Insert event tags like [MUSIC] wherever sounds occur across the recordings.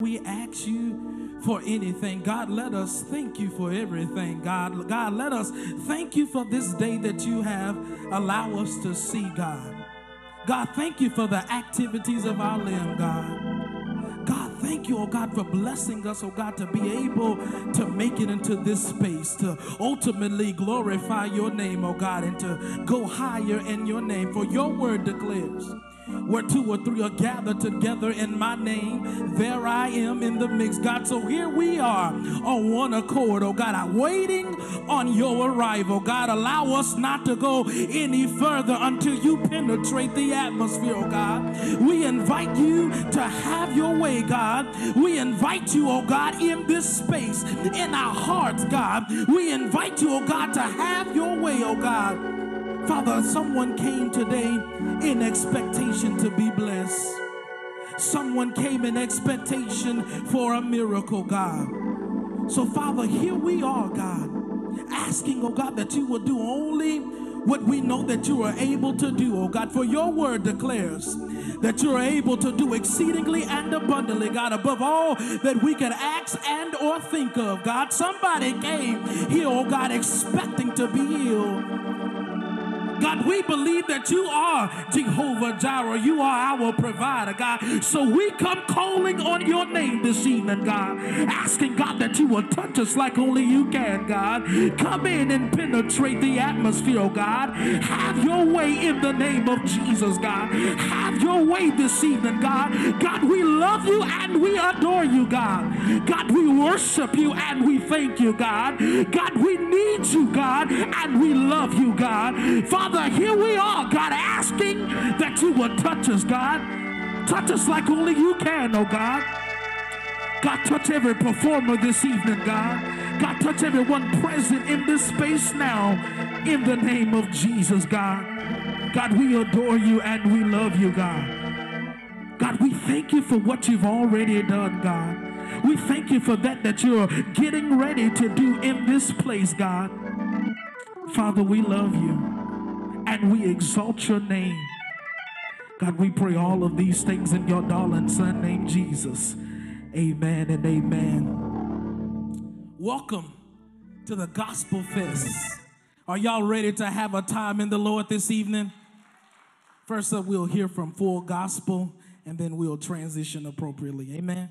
we ask you for anything. God, let us thank you for everything. God, God, let us thank you for this day that you have allow us to see, God. God, thank you for the activities of our limb, God. God, thank you, oh God, for blessing us, oh God, to be able to make it into this space, to ultimately glorify your name, oh God, and to go higher in your name. For your word declares where two or three are gathered together in my name, there I am in the mix, God. So here we are on one accord, oh God. I'm waiting on your arrival, God. Allow us not to go any further until you penetrate the atmosphere, oh God. We invite you to have your way, God. We invite you, oh God, in this space, in our hearts, God. We invite you, oh God, to have your way, oh God. Father, someone came today in expectation to be blessed. Someone came in expectation for a miracle, God. So, Father, here we are, God, asking, oh God, that you will do only what we know that you are able to do, oh God. For your word declares that you are able to do exceedingly and abundantly, God, above all that we can ask and or think of, God. Somebody came here, oh God, expecting to be healed. God, we believe that you are Jehovah Jireh. You are our provider, God. So we come calling on your name this evening, God, asking God that you will touch us like only you can, God. Come in and penetrate the atmosphere, God. Have your way in the name of Jesus, God. Have your way this evening, God. God, we love you and we adore you, God. God, we worship you and we thank you, God. God, we need you, God, and we love you, God. Father, Father, here we are, God, asking that you would touch us, God. Touch us like only you can, oh God. God, touch every performer this evening, God. God, touch everyone present in this space now in the name of Jesus, God. God, we adore you and we love you, God. God, we thank you for what you've already done, God. We thank you for that that you're getting ready to do in this place, God. Father, we love you and we exalt your name. God, we pray all of these things in your darling son named Jesus. Amen and amen. Welcome to the Gospel Fest. Are y'all ready to have a time in the Lord this evening? First up, we'll hear from full gospel and then we'll transition appropriately. Amen.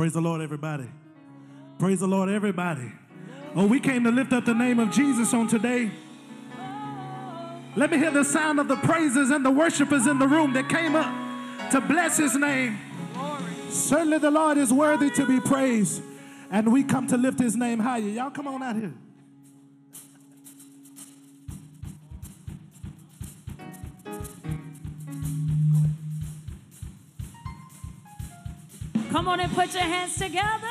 Praise the Lord, everybody. Praise the Lord, everybody. Oh, we came to lift up the name of Jesus on today. Let me hear the sound of the praises and the worshipers in the room that came up to bless his name. Certainly the Lord is worthy to be praised. And we come to lift his name higher. Y'all come on out here. Come on and put your hands together.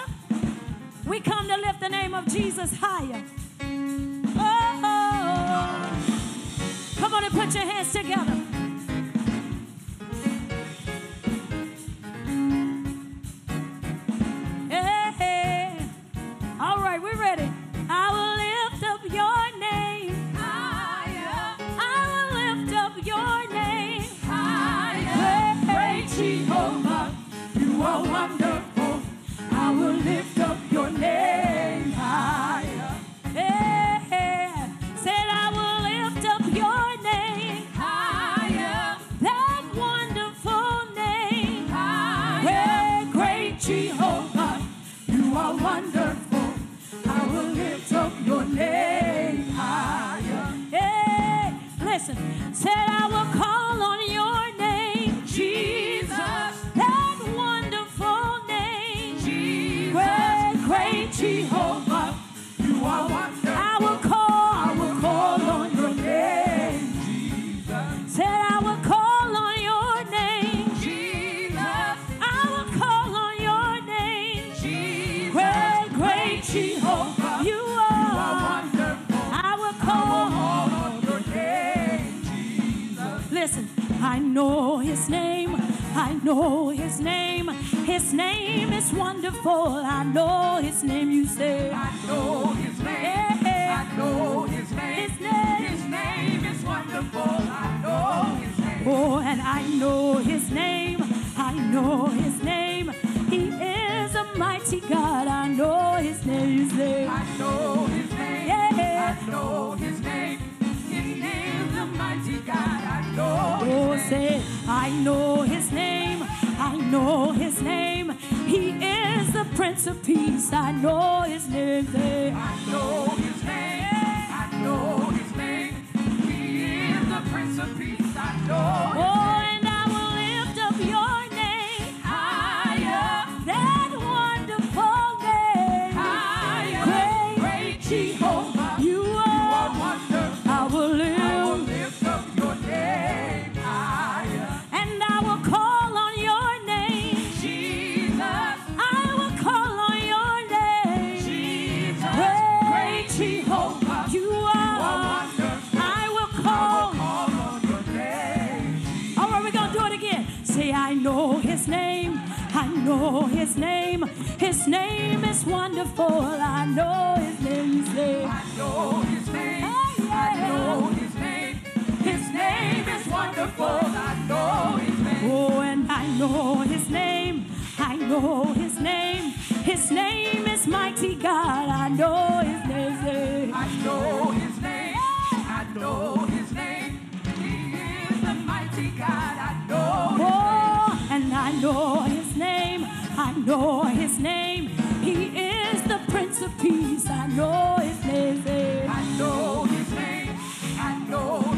We come to lift the name of Jesus higher. Oh, come on and put your hands together. Know his name. His name is wonderful. I know his name. You say, I know his name. Yeah. I know his name. His name. His name is wonderful. I know his name. Oh, and I know his name. I know his name. He is a mighty God. I know his name. You say, I know his name. Yeah. I know his name. His name is the mighty God. I know Oh, his name. say, I know his know his name. He is the Prince of Peace. I know his name. I know his name. I know his name. He is the Prince of Peace. I know. Know his name. His name is wonderful. I know his name. You say, I know his name. Hey, I know his name. His name is wonderful. I know his name. Oh, and I know his name. I know his name. His name is mighty God. I know his name. I know his name. I know his name. He is the mighty God. I know his Oh, and I know his name. Know his name. He is the Prince of Peace. I know his name. I know his name. I know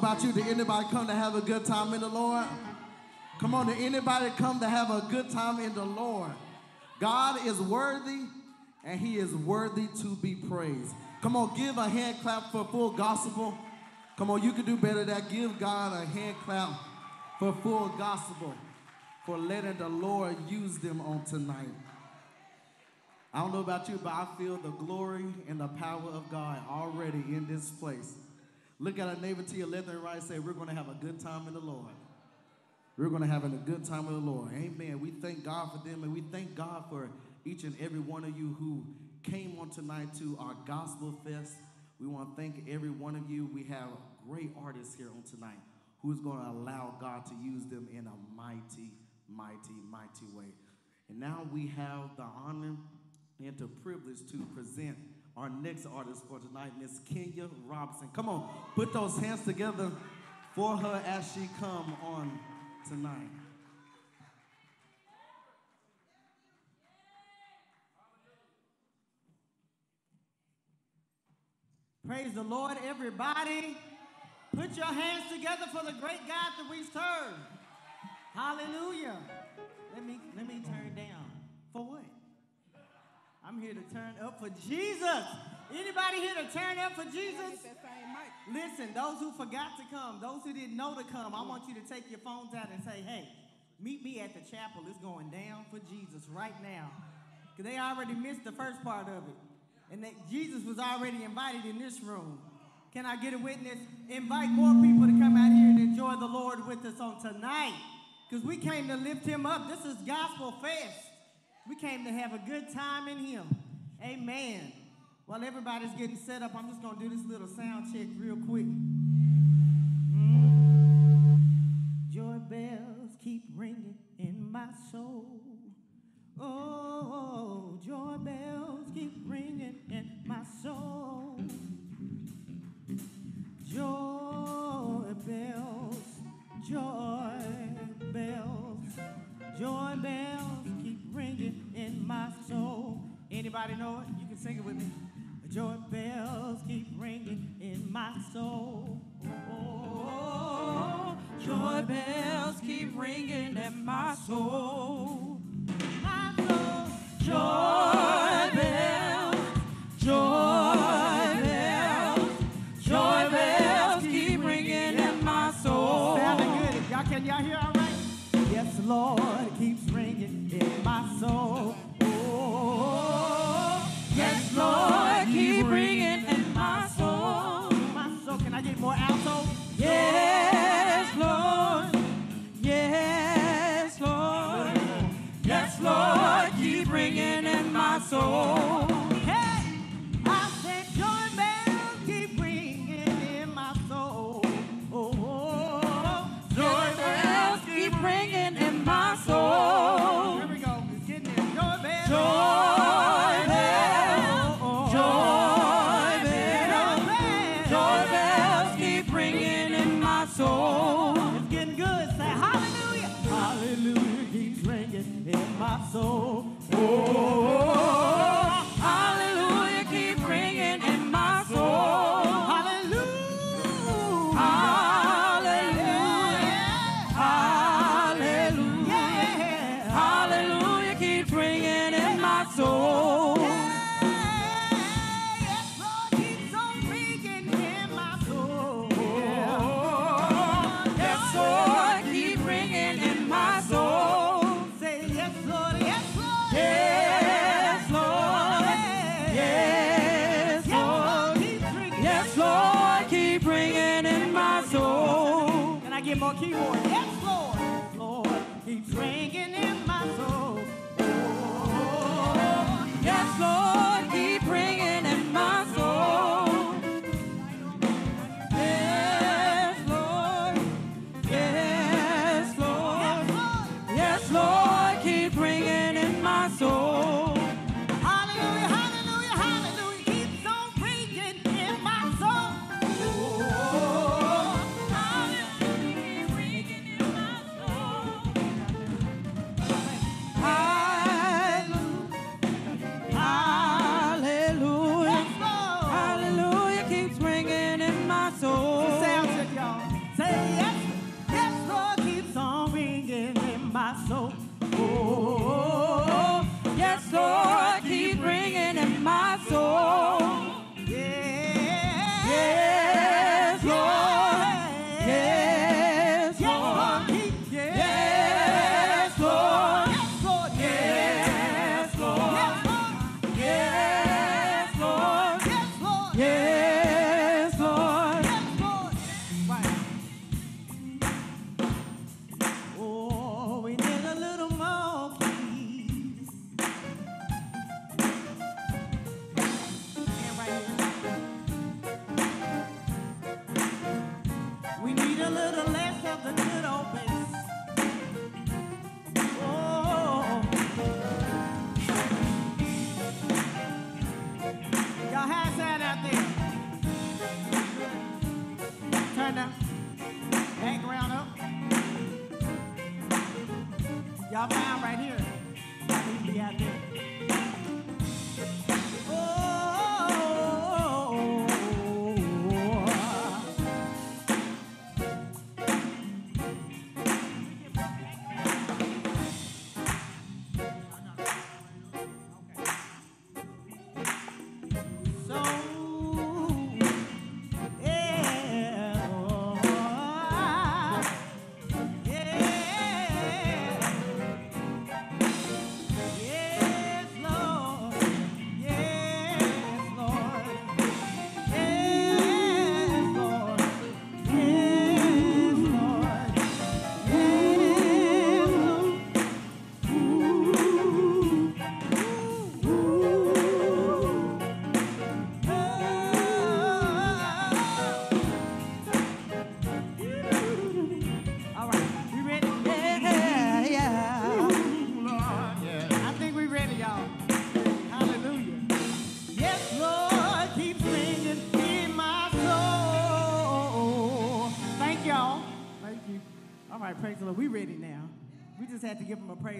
about you. Did anybody come to have a good time in the Lord? Come on, did anybody come to have a good time in the Lord? God is worthy and he is worthy to be praised. Come on, give a hand clap for full gospel. Come on, you can do better than that. Give God a hand clap for full gospel for letting the Lord use them on tonight. I don't know about you, but I feel the glory and the power of God already in this place. Look at our neighbor to your left and right say, We're going to have a good time in the Lord. We're going to have a good time with the Lord. Amen. We thank God for them and we thank God for each and every one of you who came on tonight to our gospel fest. We want to thank every one of you. We have great artists here on tonight who's going to allow God to use them in a mighty, mighty, mighty way. And now we have the honor and the privilege to present our next artist for tonight, Miss Kenya Robinson. Come on, put those hands together for her as she come on tonight. Praise the Lord, everybody. Put your hands together for the great God that we serve. Hallelujah. Let me let me turn? I'm here to turn up for Jesus. Anybody here to turn up for Jesus? Listen, those who forgot to come, those who didn't know to come, I want you to take your phones out and say, hey, meet me at the chapel. It's going down for Jesus right now. Because they already missed the first part of it. And that Jesus was already invited in this room. Can I get a witness? Invite more people to come out here and enjoy the Lord with us on tonight. Because we came to lift him up. This is Gospel Fest. We came to have a good time in him. Amen. While everybody's getting set up, I'm just going to do this little sound check real quick. Mm. Joy bells keep ringing in my soul. Oh, joy bells keep ringing in my soul. Joy bells, joy bells, joy bells ringing in my soul. Anybody know it? You can sing it with me. Joy bells keep ringing in my soul. Oh, Joy bells keep ringing in my soul. my soul. Joy bells, joy bells, joy bells keep ringing in my soul. Sounding good. Y'all can y'all hear all right? Yes, Lord, soul.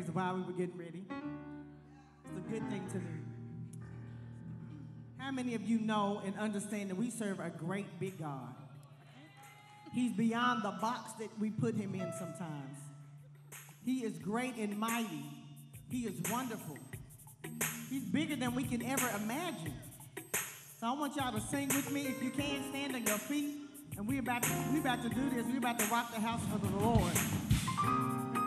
praise while we were getting ready. It's a good thing to do. How many of you know and understand that we serve a great big God? He's beyond the box that we put him in sometimes. He is great and mighty. He is wonderful. He's bigger than we can ever imagine. So I want y'all to sing with me. If you can, stand on your feet. And we're about to, we about to do this. We're about to rock the house for the Lord.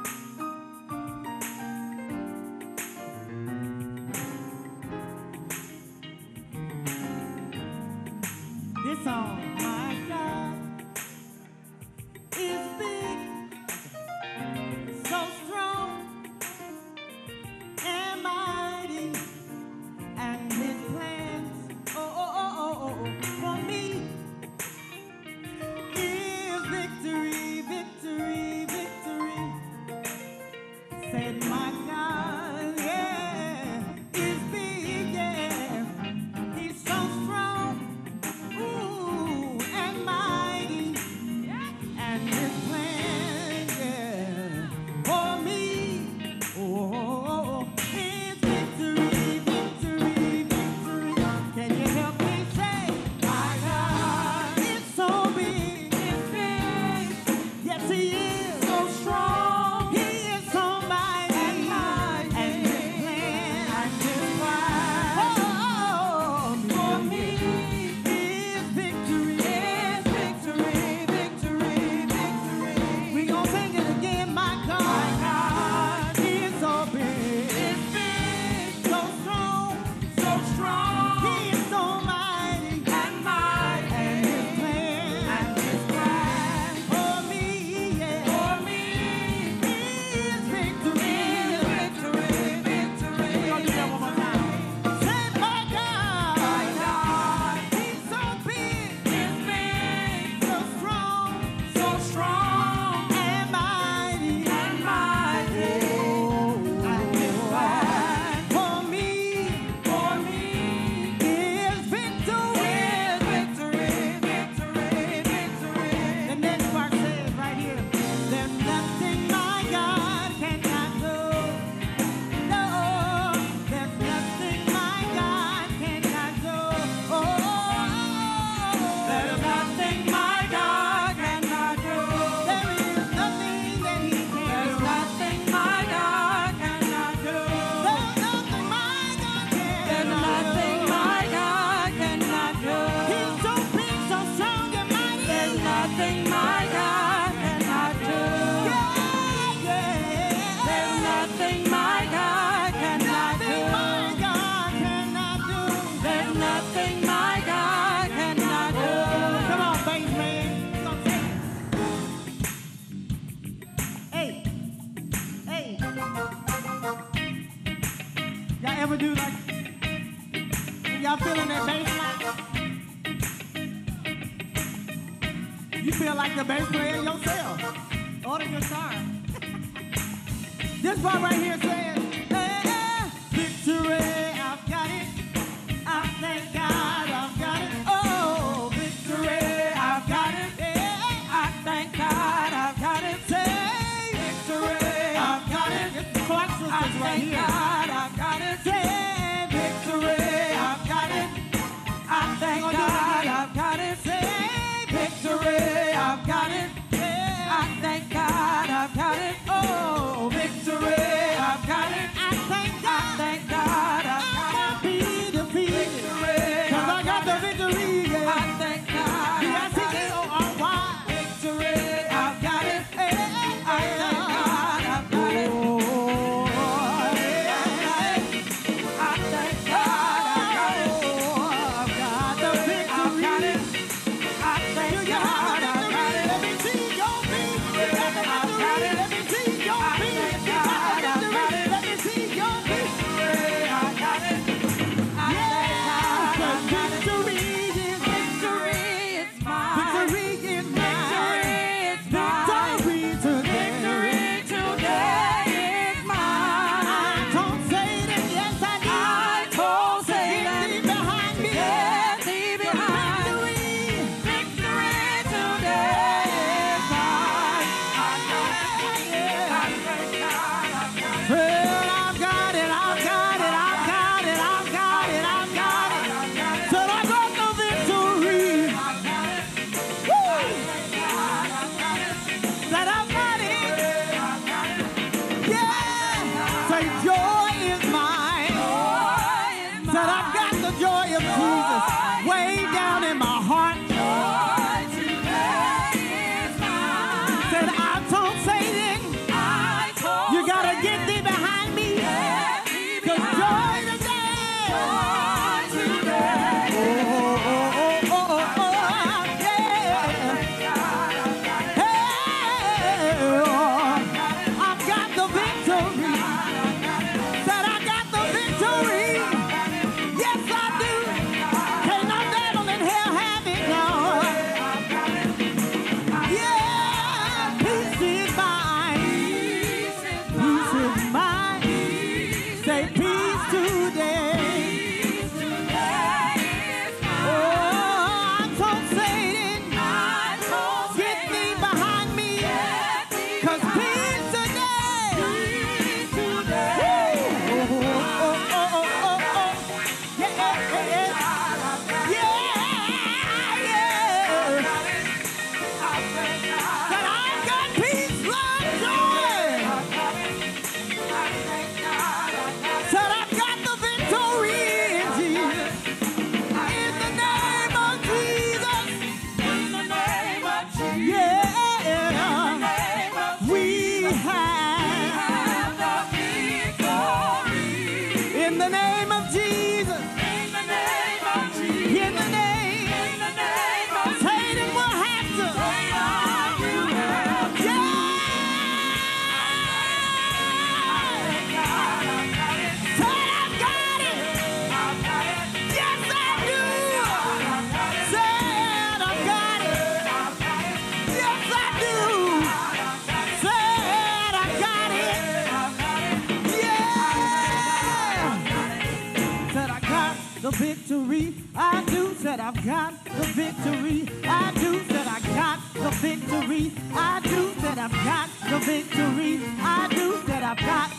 Got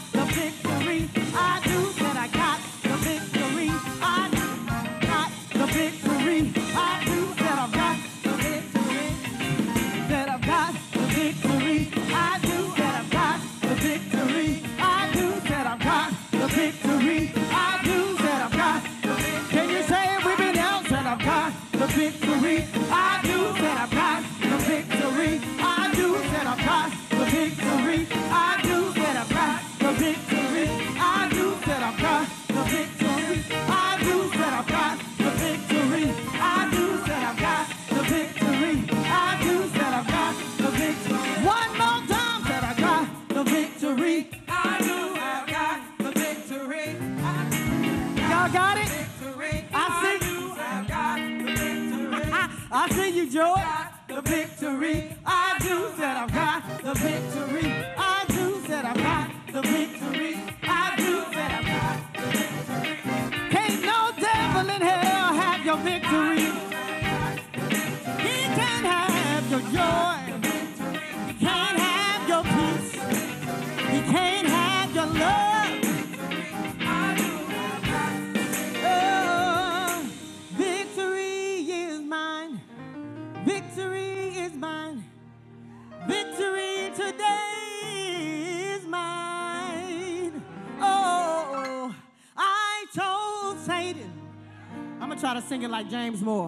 like James Moore.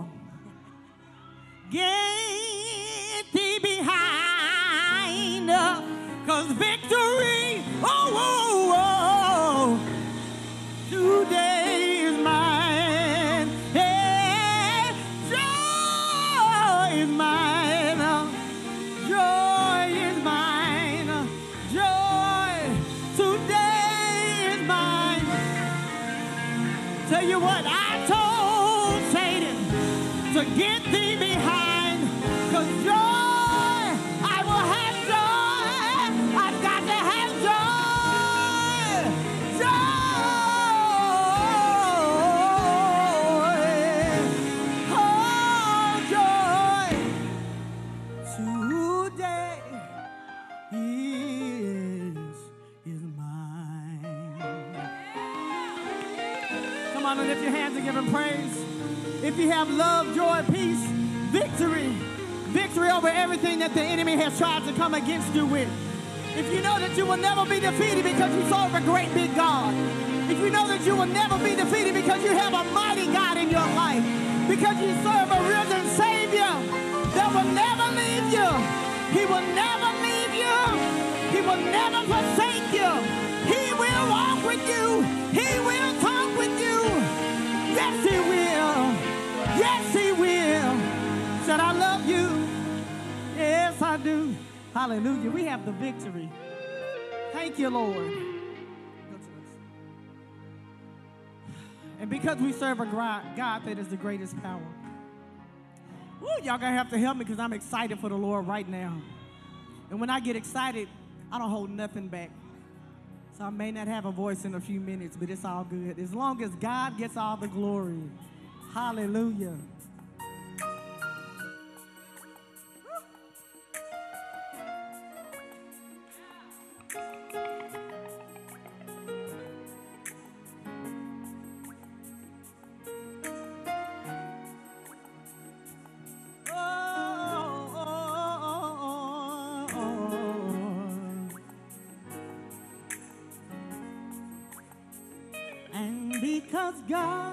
Have love, joy, peace, victory, victory over everything that the enemy has tried to come against you with. If you know that you will never be defeated because you serve a great big God. If you know that you will never be defeated because you have a mighty God in your life. Because you serve a risen Savior that will never leave you. He will never leave you. He will never forsake you. He will walk with you. He will talk with you. Yes, he will. Yes, he will. Said, I love you. Yes, I do. Hallelujah. We have the victory. Thank you, Lord. And because we serve a God that is the greatest power. Woo, y'all gonna have to help me because I'm excited for the Lord right now. And when I get excited, I don't hold nothing back. So I may not have a voice in a few minutes, but it's all good. As long as God gets all the glory. Hallelujah. And because God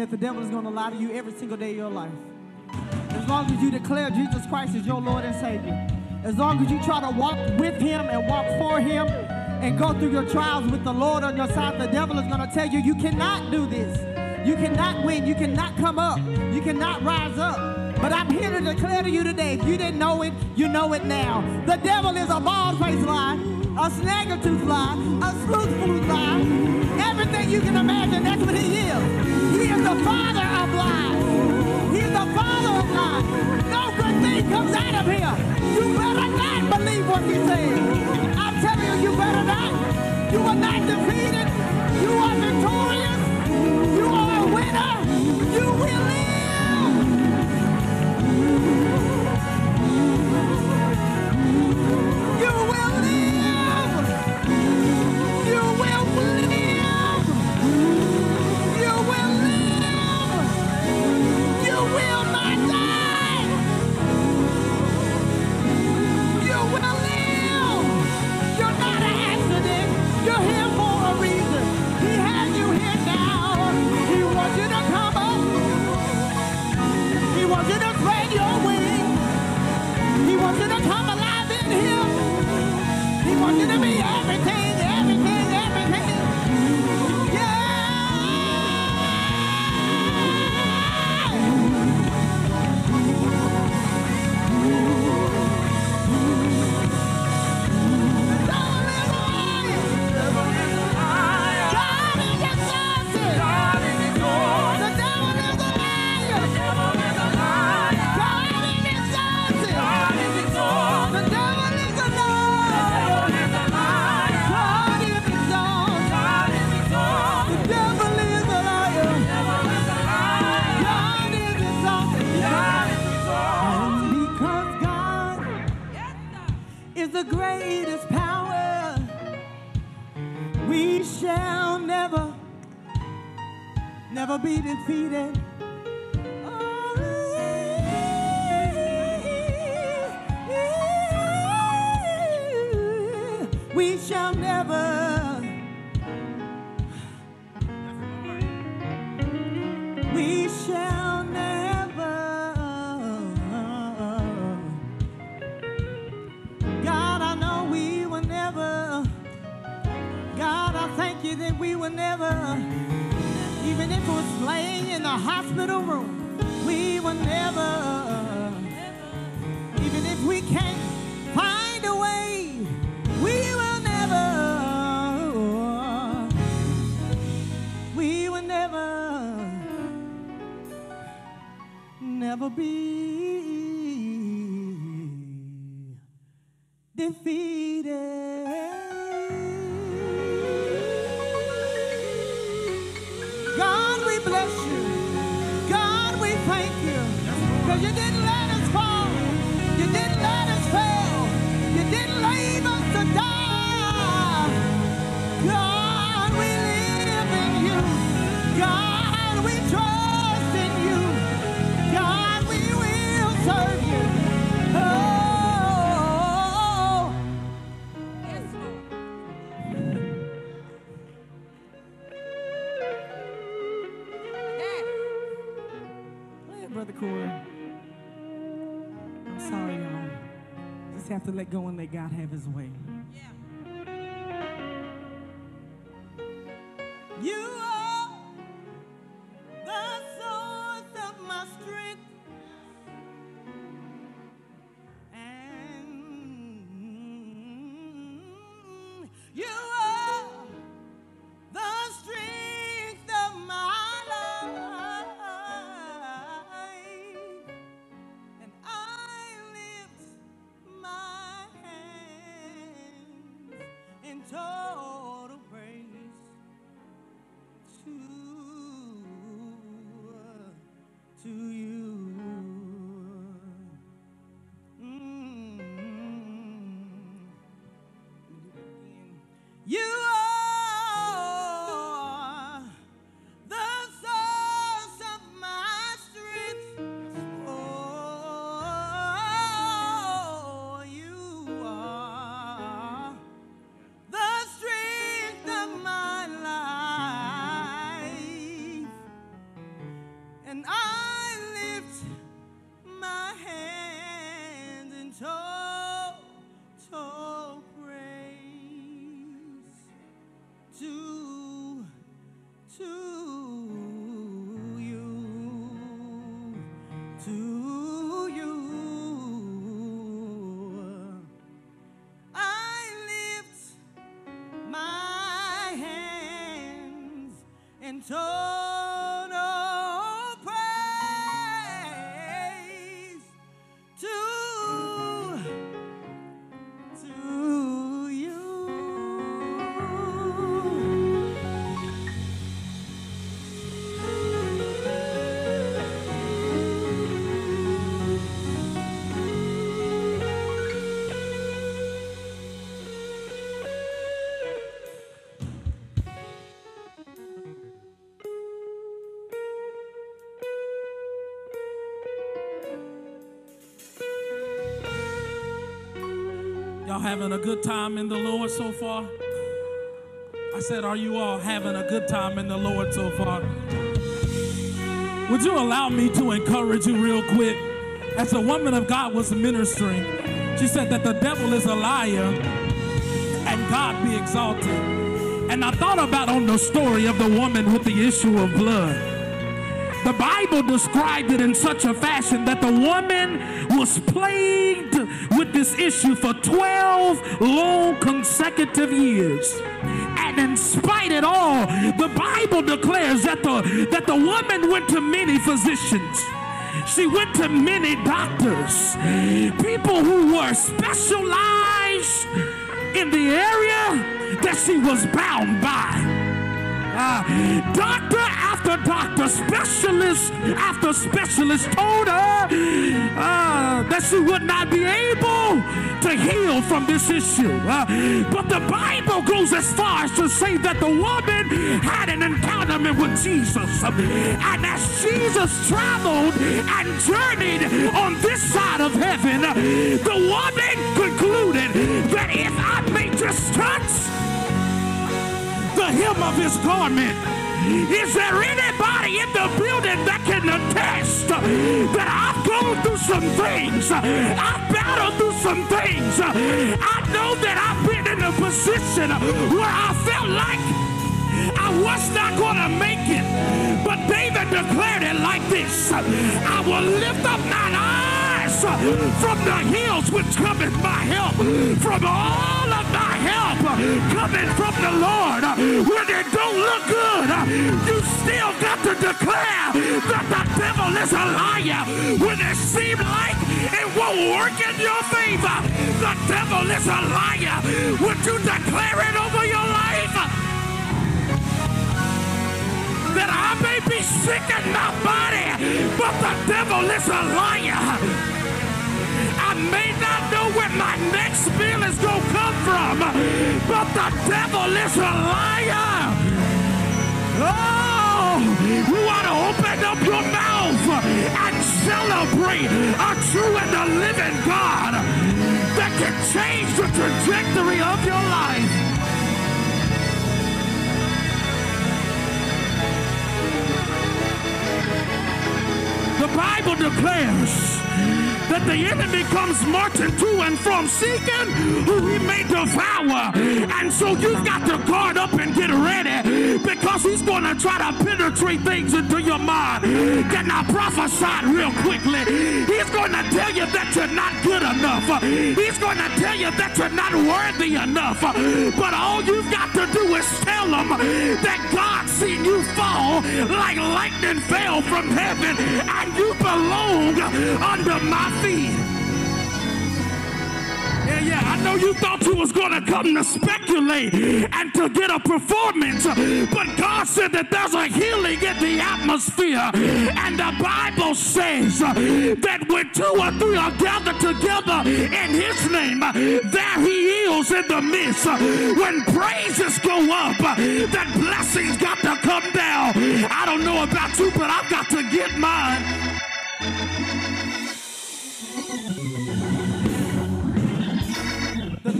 that the devil is going to lie to you every single day of your life. As long as you declare Jesus Christ as your Lord and Savior. As long as you try to walk with Him and walk for Him and go through your trials with the Lord on your side, the devil is going to tell you, you cannot do this. You cannot win. You cannot come up. You cannot rise up. But I'm here to declare to you today, if you didn't know it, you know it now. The devil is a bald-faced lie, a snagger-tooth lie, a sleuth-foot lie. Everything you can imagine, that's what he is. The father of lies. He's the father of lies. No good thing comes out of him. You better not believe what he says. I'm telling you, you better not. You are not defeated. You are victorious. You are a winner. You will live. Y'all having a good time in the Lord so far? I said, Are you all having a good time in the Lord so far? Would you allow me to encourage you real quick? As the woman of God was ministering, she said that the devil is a liar and God be exalted. And I thought about on the story of the woman with the issue of blood. The Bible described it in such a fashion that the woman was plagued with this issue for 12 long consecutive years. And in spite of all, the Bible declares that the, that the woman went to many physicians. She went to many doctors, people who were specialized in the area that she was bound by. Uh, doctor after doctor, specialist after specialist told her uh, that she would not be able to heal from this issue. Uh, but the Bible goes as far as to say that the woman had an encounter with Jesus. And as Jesus traveled and journeyed on this side of heaven, the woman concluded that if I may just touch the hem of his garment. Is there anybody in the building that can attest that I've gone through some things? I've battled through some things. I know that I've been in a position where I felt like I was not going to make it. But David declared it like this I will lift up mine eyes from the hills which cometh my help, from all my help uh, coming from the Lord. Uh, when it don't look good, uh, you still got to declare that the devil is a liar. When it seems like it won't work in your favor, the devil is a liar. Would you declare it over your life? that I may be sick in my body, but the devil is a liar. May not know where my next meal is going to come from, but the devil is a liar. Oh, you want to open up your mouth and celebrate a true and a living God that can change the trajectory of your life. The Bible declares that the enemy comes marching to and from seeking who he may devour. And so you've got to guard up and get ready because he's going to try to penetrate things into your mind. Can I prophesy real quickly? He's going to tell you that you're not good enough. He's going to tell you that you're not worthy enough. But all you've got to do is tell him that God seen you fall like lightning fell from heaven and you belong under my feet. Yeah, yeah, I know you thought you was going to come to speculate and to get a performance, but God said that there's a healing in the atmosphere. And the Bible says that when two or three are gathered together in his name, there he is in the midst. When praises go up, that blessings got to come down. I don't know about you, but I've got to get mine.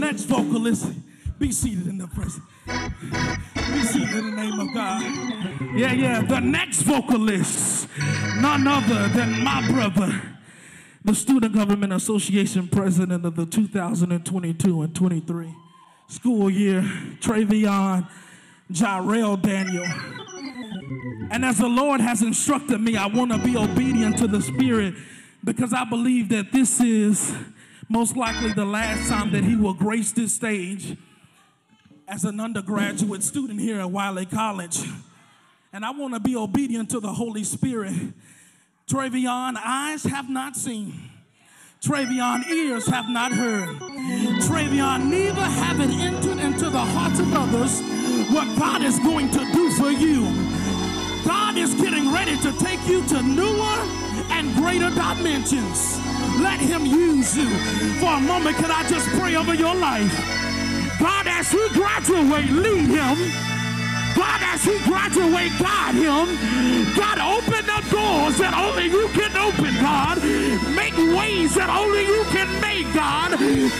Next vocalist, be seated in the presence. Be seated in the name of God. Yeah, yeah. The next vocalist, none other than my brother, the Student Government Association president of the 2022 and 23 school year, Tre'Vion Jarrell Daniel. And as the Lord has instructed me, I want to be obedient to the Spirit because I believe that this is most likely the last time that he will grace this stage as an undergraduate student here at Wiley College. And I want to be obedient to the Holy Spirit. Tre'Vion, eyes have not seen. Tre'Vion, ears have not heard. Tre'Vion, neither have it entered into the hearts of others what God is going to do for you. God is getting ready to take you to newer and greater dimensions. Let Him use you. For a moment, can I just pray over your life? God, as you graduate, lead Him. God, as he graduate, guide him. God, open the doors that only you can open, God. Make ways that only you can make, God.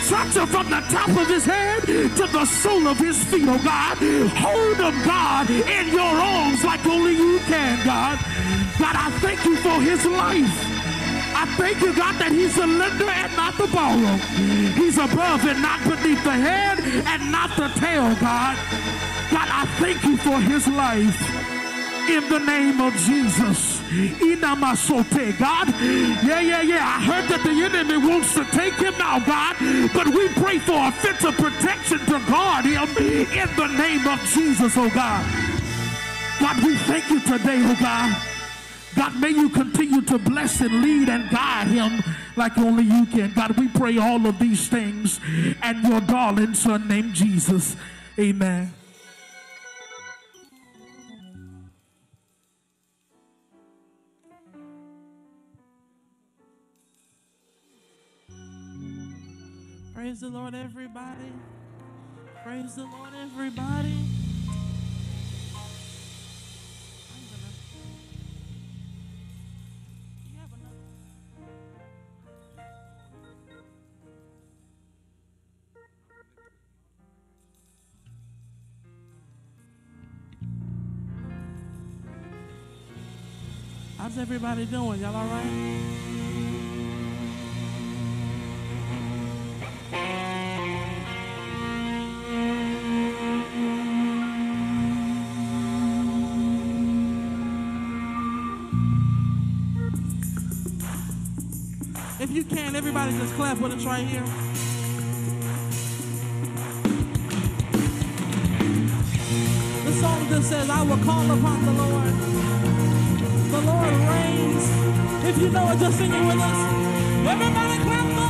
Touch him from the top of his head to the sole of his feet, oh God. Hold him, God, in your arms like only you can, God. God, I thank you for his life. I thank you, God, that he's the lender and not the borrower. He's above and not beneath the head and not the tail, God. God, I thank you for his life in the name of Jesus. Inamasote, God. Yeah, yeah, yeah. I heard that the enemy wants to take him now, God, but we pray for a fence of protection to guard him in the name of Jesus, oh God. God, we thank you today, oh God. God, may you continue to bless and lead and guide him like only you can. God, we pray all of these things and your darling son named Jesus. Amen. Praise the Lord, everybody. Praise the Lord, everybody. How's everybody doing? Y'all all right? If you can, everybody just clap with us right here. The song just says, I will call upon the Lord. The Lord reigns. If you know it, just sing it with us. Everybody clap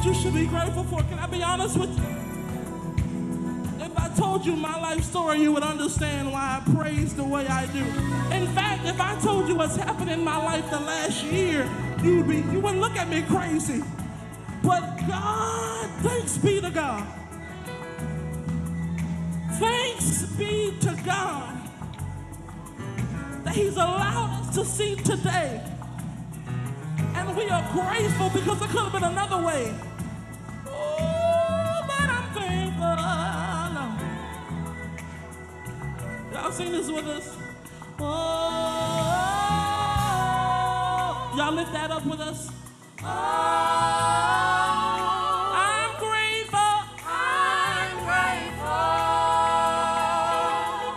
that you should be grateful for. Can I be honest with you? If I told you my life story, you would understand why I praise the way I do. In fact, if I told you what's happened in my life the last year, you would be you would look at me crazy. But God, thanks be to God. Thanks be to God that He's allowed us to see today. And we are grateful because it could have been another way. Y'all sing this with us. Oh, y'all lift that up with us. Oh, I'm grateful. I'm grateful.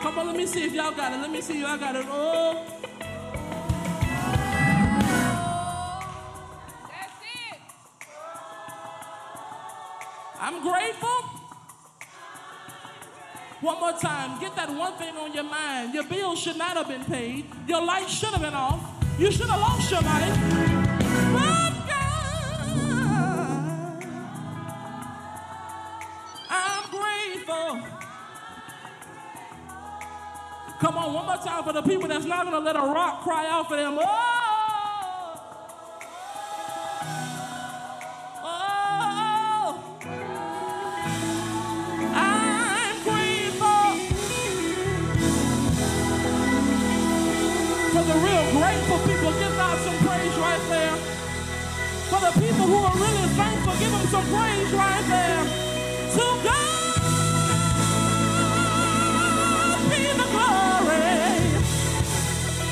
Come on, let me see if y'all got it. Let me see you. I got it. Oh. That's it. I'm grateful. One more time, get that one thing on your mind. Your bill should not have been paid. Your light should have been off. You should have lost your money. But God, I'm grateful. Come on, one more time for the people that's not going to let a rock cry out for them. Oh! the people who are really thankful. Give them some praise right there. To God be the glory.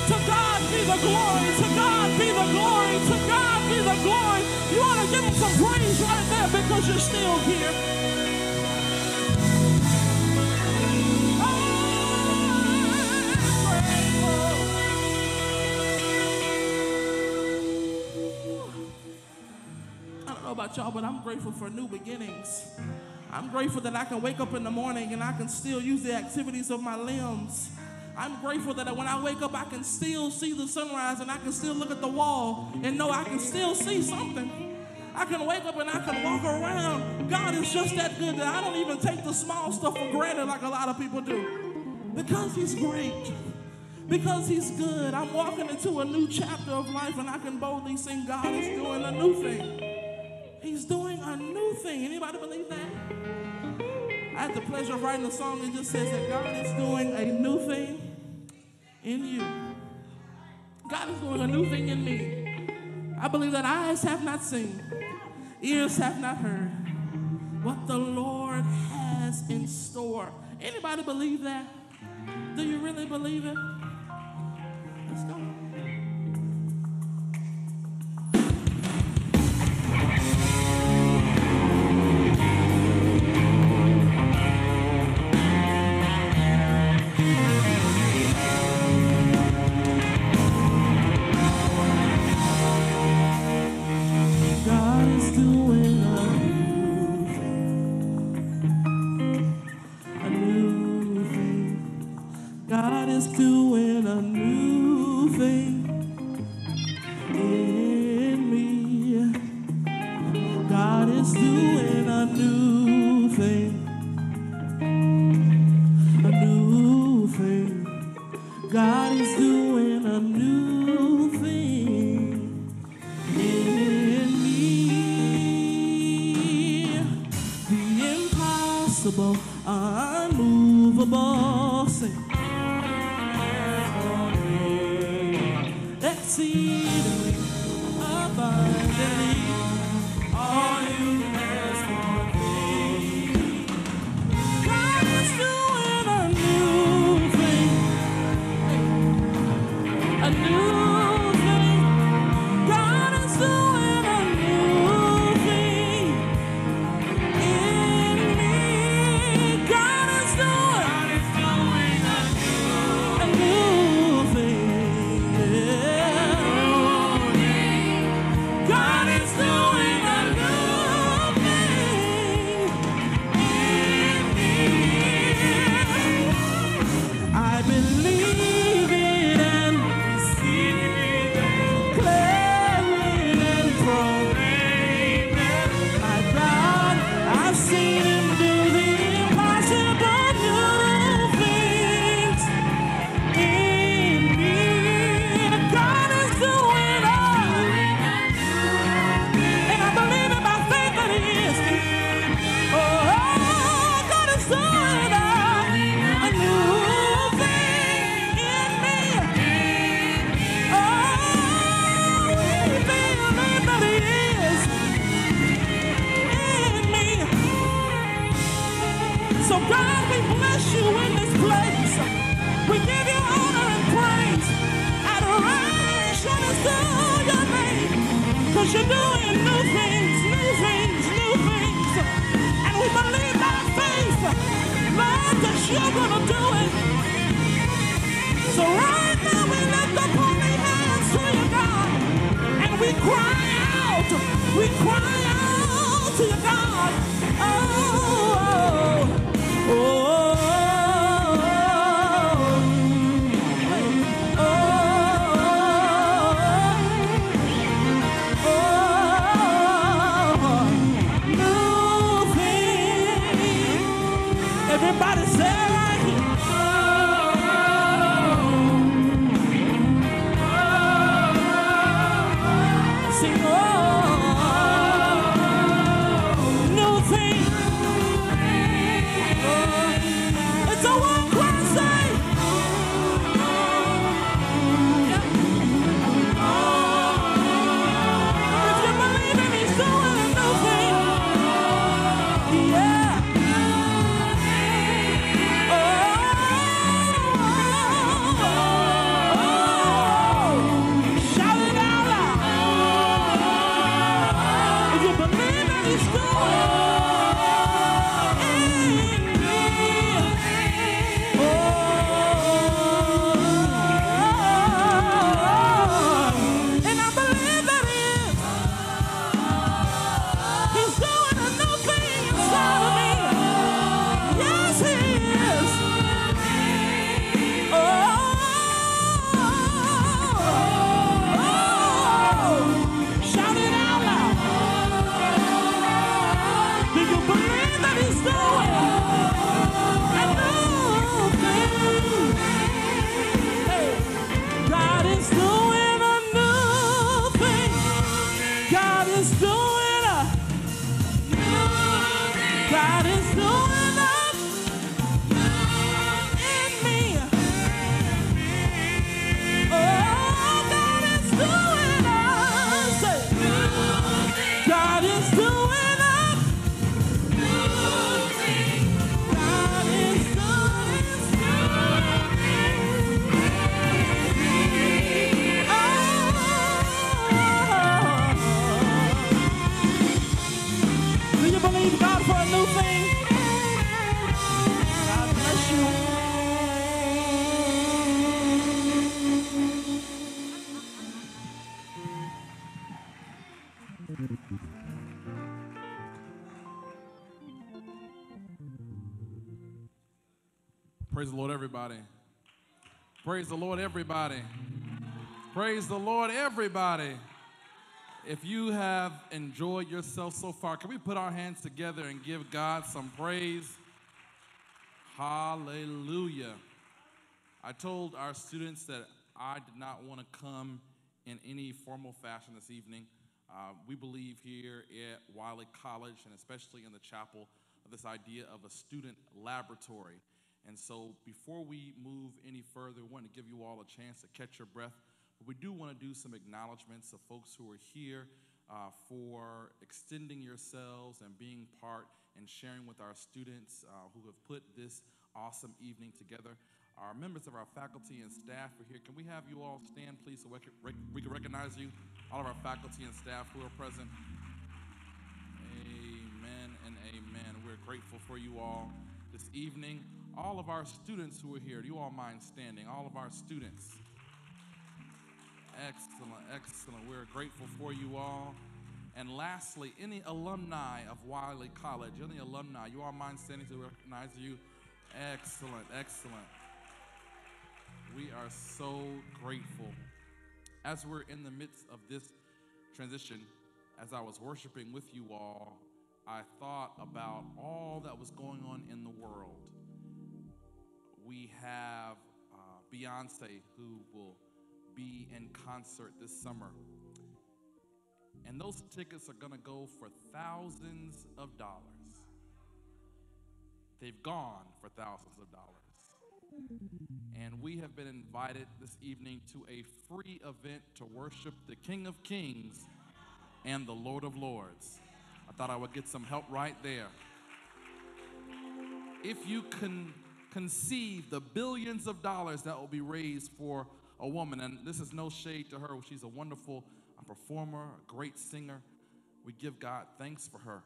To God be the glory. To God be the glory. To God be the glory. You ought to give them some praise right there because you're still here. know about y'all, but I'm grateful for new beginnings. I'm grateful that I can wake up in the morning and I can still use the activities of my limbs. I'm grateful that when I wake up, I can still see the sunrise and I can still look at the wall and know I can still see something. I can wake up and I can walk around. God is just that good that I don't even take the small stuff for granted like a lot of people do. Because He's great, because He's good, I'm walking into a new chapter of life and I can boldly sing, God is doing a new thing. He's doing a new thing. Anybody believe that? I had the pleasure of writing a song that just says that God is doing a new thing in you. God is doing a new thing in me. I believe that eyes have not seen, ears have not heard what the Lord has in store. Anybody believe that? Do you really believe it? Let's go. Praise the Lord, everybody. Praise the Lord, everybody. If you have enjoyed yourself so far, can we put our hands together and give God some praise? Hallelujah. I told our students that I did not want to come in any formal fashion this evening. Uh, we believe here at Wiley College, and especially in the chapel, this idea of a student laboratory. And so, before we move any further, we want to give you all a chance to catch your breath. But we do want to do some acknowledgments of folks who are here uh, for extending yourselves and being part and sharing with our students uh, who have put this awesome evening together. Our members of our faculty and staff are here. Can we have you all stand, please, so we can, we can recognize you? All of our faculty and staff who are present. Amen and amen. We're grateful for you all this evening. All of our students who are here, do you all mind standing? All of our students. Excellent, excellent. We're grateful for you all. And lastly, any alumni of Wiley College, any alumni, you all mind standing to recognize you? Excellent, excellent. We are so grateful. As we're in the midst of this transition, as I was worshiping with you all, I thought about all that was going on in the world. We have uh, Beyonce, who will be in concert this summer. And those tickets are going to go for thousands of dollars. They've gone for thousands of dollars. And we have been invited this evening to a free event to worship the King of Kings and the Lord of Lords. I thought I would get some help right there. If you can conceive the billions of dollars that will be raised for a woman, and this is no shade to her, she's a wonderful performer, a great singer. We give God thanks for her.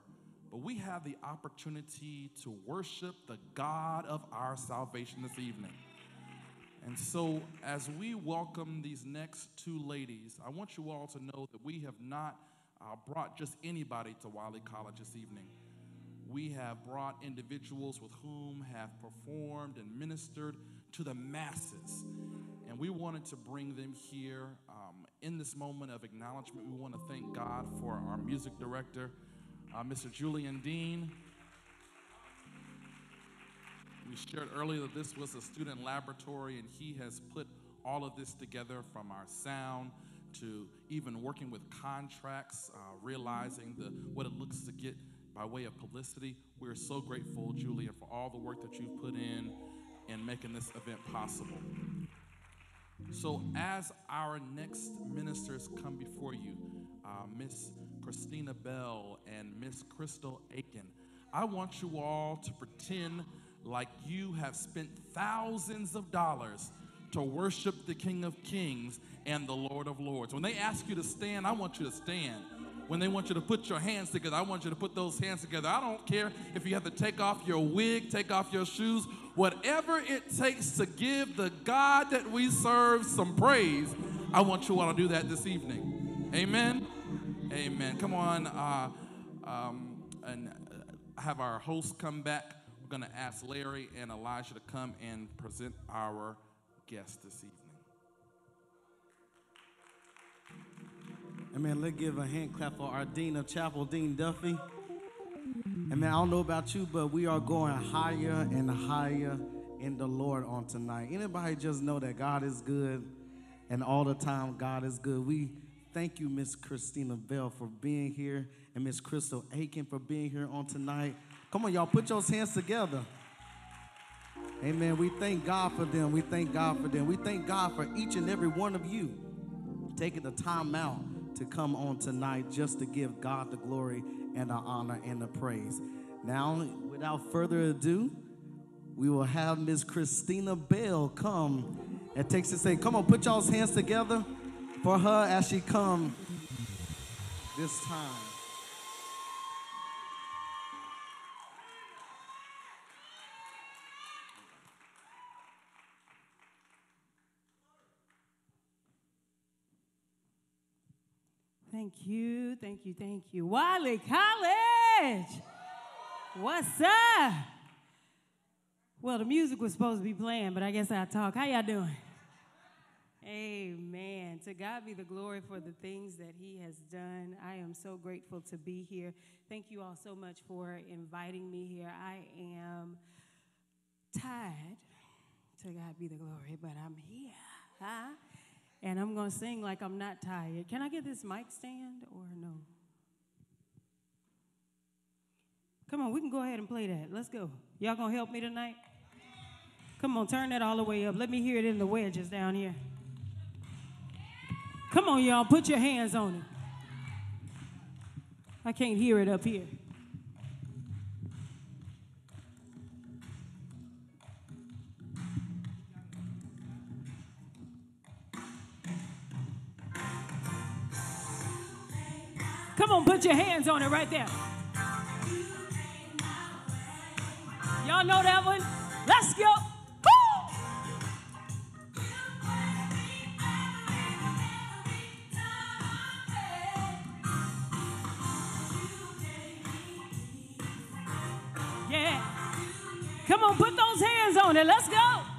But we have the opportunity to worship the God of our salvation this evening. And so, as we welcome these next two ladies, I want you all to know that we have not uh, brought just anybody to Wiley College this evening. We have brought individuals with whom have performed and ministered to the masses. And we wanted to bring them here um, in this moment of acknowledgement. We want to thank God for our music director, uh, Mr. Julian Dean. We shared earlier that this was a student laboratory, and he has put all of this together from our sound to even working with contracts, uh, realizing the, what it looks to get by way of publicity. We're so grateful, Julian, for all the work that you've put in in making this event possible. So, as our next ministers come before you, uh, Miss Christina Bell and Miss Crystal Aikin, I want you all to pretend like you have spent thousands of dollars to worship the King of Kings and the Lord of Lords. When they ask you to stand, I want you to stand. When they want you to put your hands together, I want you to put those hands together. I don't care if you have to take off your wig, take off your shoes, whatever it takes to give the God that we serve some praise. I want you all to do that this evening. Amen. Amen. Come on, uh, um, and uh, have our host come back. We're going to ask Larry and Elijah to come and present our guest this evening. Amen. Let's give a hand clap for our Dean of Chapel, Dean Duffy. And man, I don't know about you, but we are going higher and higher in the Lord on tonight. Anybody just know that God is good and all the time God is good. We thank you, Miss Christina Bell, for being here and Miss Crystal Aikin for being here on tonight. Come on, y'all, put your hands together. Amen. We thank God for them. We thank God for them. We thank God for each and every one of you taking the time out to come on tonight just to give God the glory and the honor and the praise. Now, without further ado, we will have Miss Christina Bell come and takes to say, come on, put y'all's hands together for her as she come this time. Thank you, thank you, thank you. Wiley College! What's up? Well, the music was supposed to be playing, but I guess I'll talk. How y'all doing? Amen. To God be the glory for the things that He has done. I am so grateful to be here. Thank you all so much for inviting me here. I am tired. To God be the glory, but I'm here. Huh? and I'm going to sing like I'm not tired. Can I get this mic stand or no? Come on, we can go ahead and play that. Let's go. Y'all going to help me tonight? Come on, turn that all the way up. Let me hear it in the wedges down here. Come on, y'all, put your hands on it. I can't hear it up here. Come on, put your hands on it right there. Y'all know that one? Let's go. Yeah. Come on, put those hands on it. Let's go.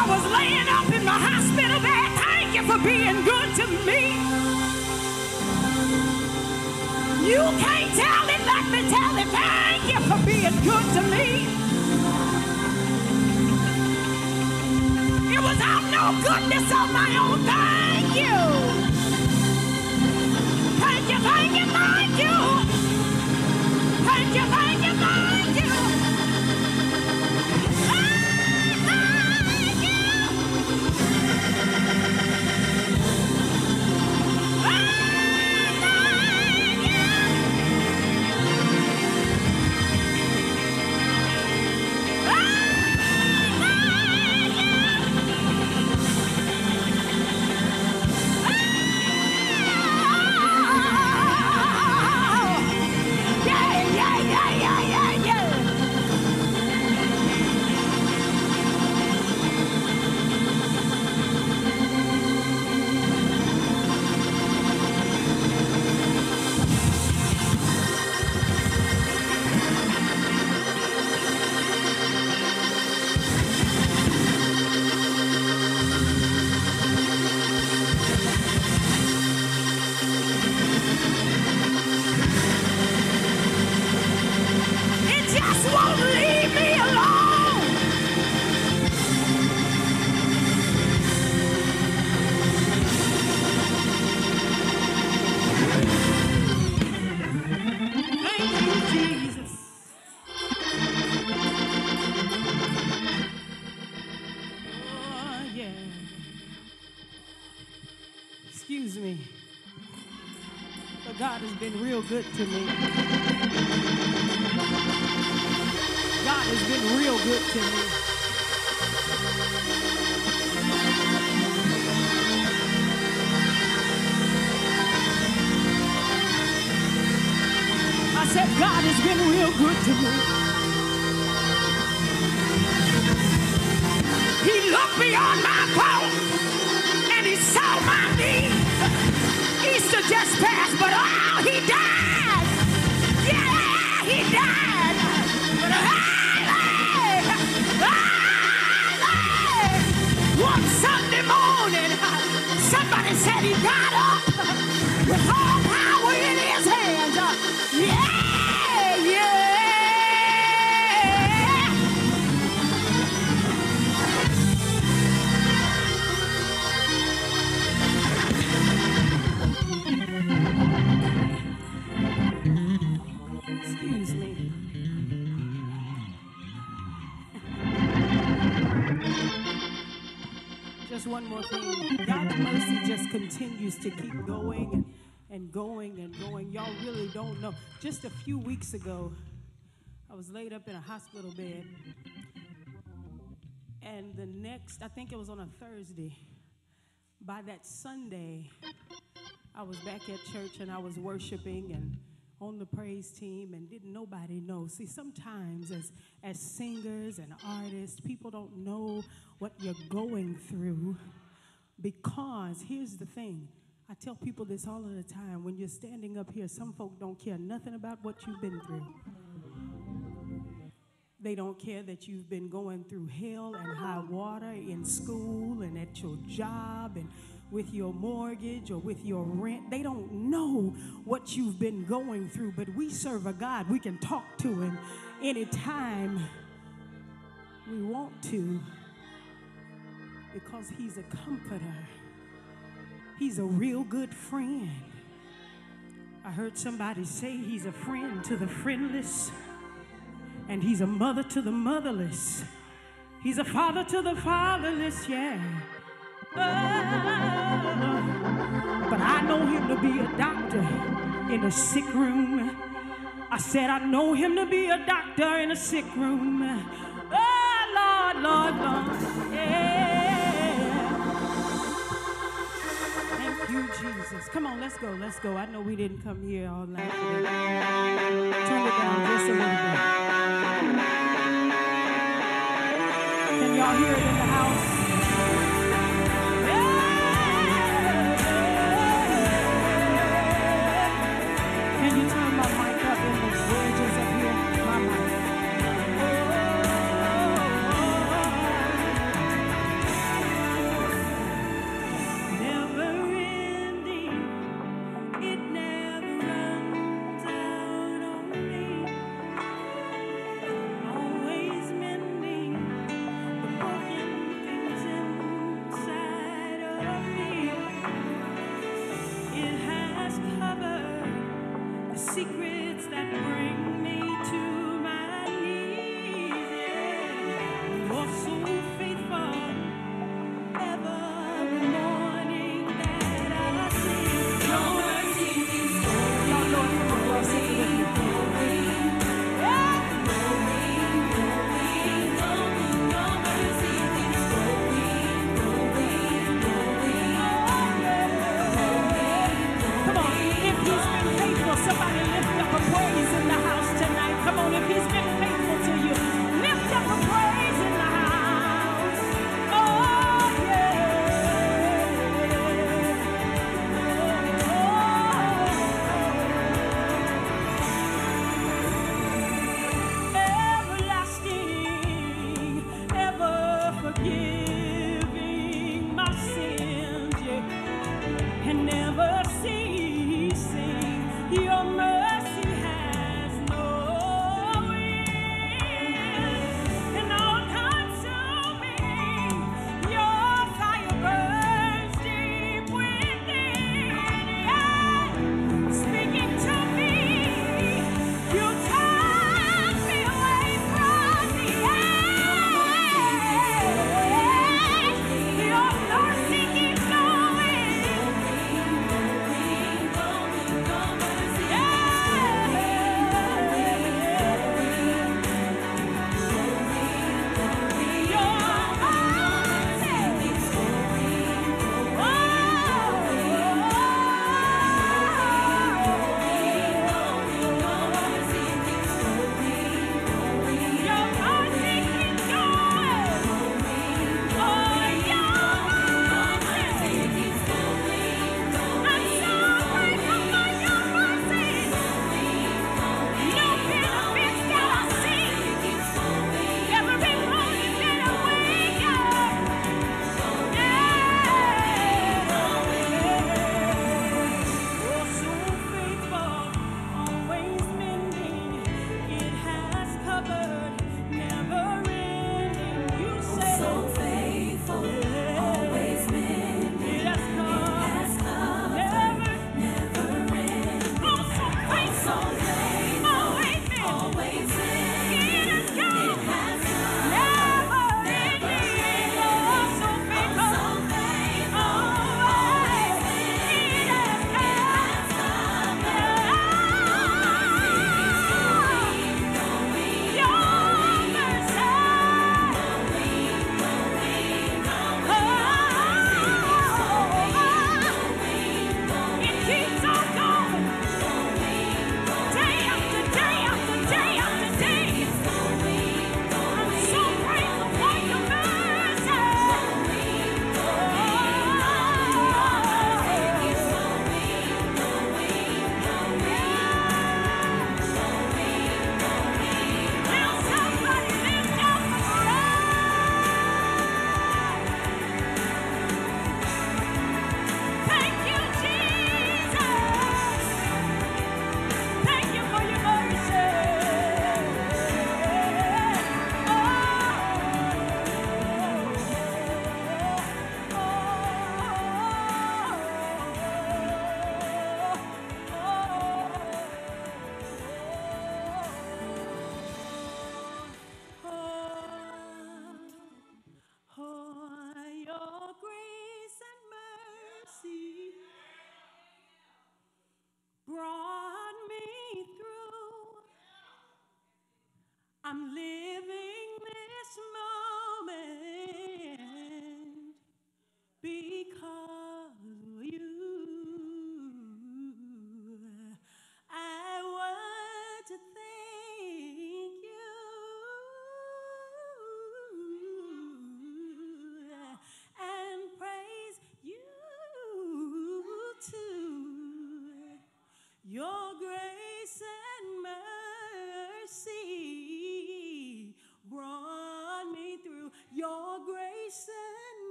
I was laying up in my hospital bed. Thank you for being good to me. You can't tell it like me tell it. Thank you for being good to me. It was out no goodness of my own. Thank you. Thank you, thank you, thank you. Thank you, thank you, thank you. good to me. And. Y'all really don't know. Just a few weeks ago, I was laid up in a hospital bed. And the next, I think it was on a Thursday, by that Sunday, I was back at church and I was worshiping and on the praise team and didn't nobody know. See, sometimes as as singers and artists, people don't know what you're going through because here's the thing. I tell people this all of the time. When you're standing up here, some folk don't care nothing about what you've been through. They don't care that you've been going through hell and high water in school and at your job and with your mortgage or with your rent. They don't know what you've been going through, but we serve a God. We can talk to Him anytime we want to because He's a comforter, He's a real good friend. I heard somebody say He's a friend to the friendless and he's a mother to the motherless. He's a father to the fatherless, yeah. Oh, but I know him to be a doctor in a sick room. I said, I know him to be a doctor in a sick room. Oh, Lord, Lord, Lord, yeah. You, Jesus. Come on, let's go, let's go. I know we didn't come here all night. today. Turn it down just a little bit. Can y'all hear it in the house?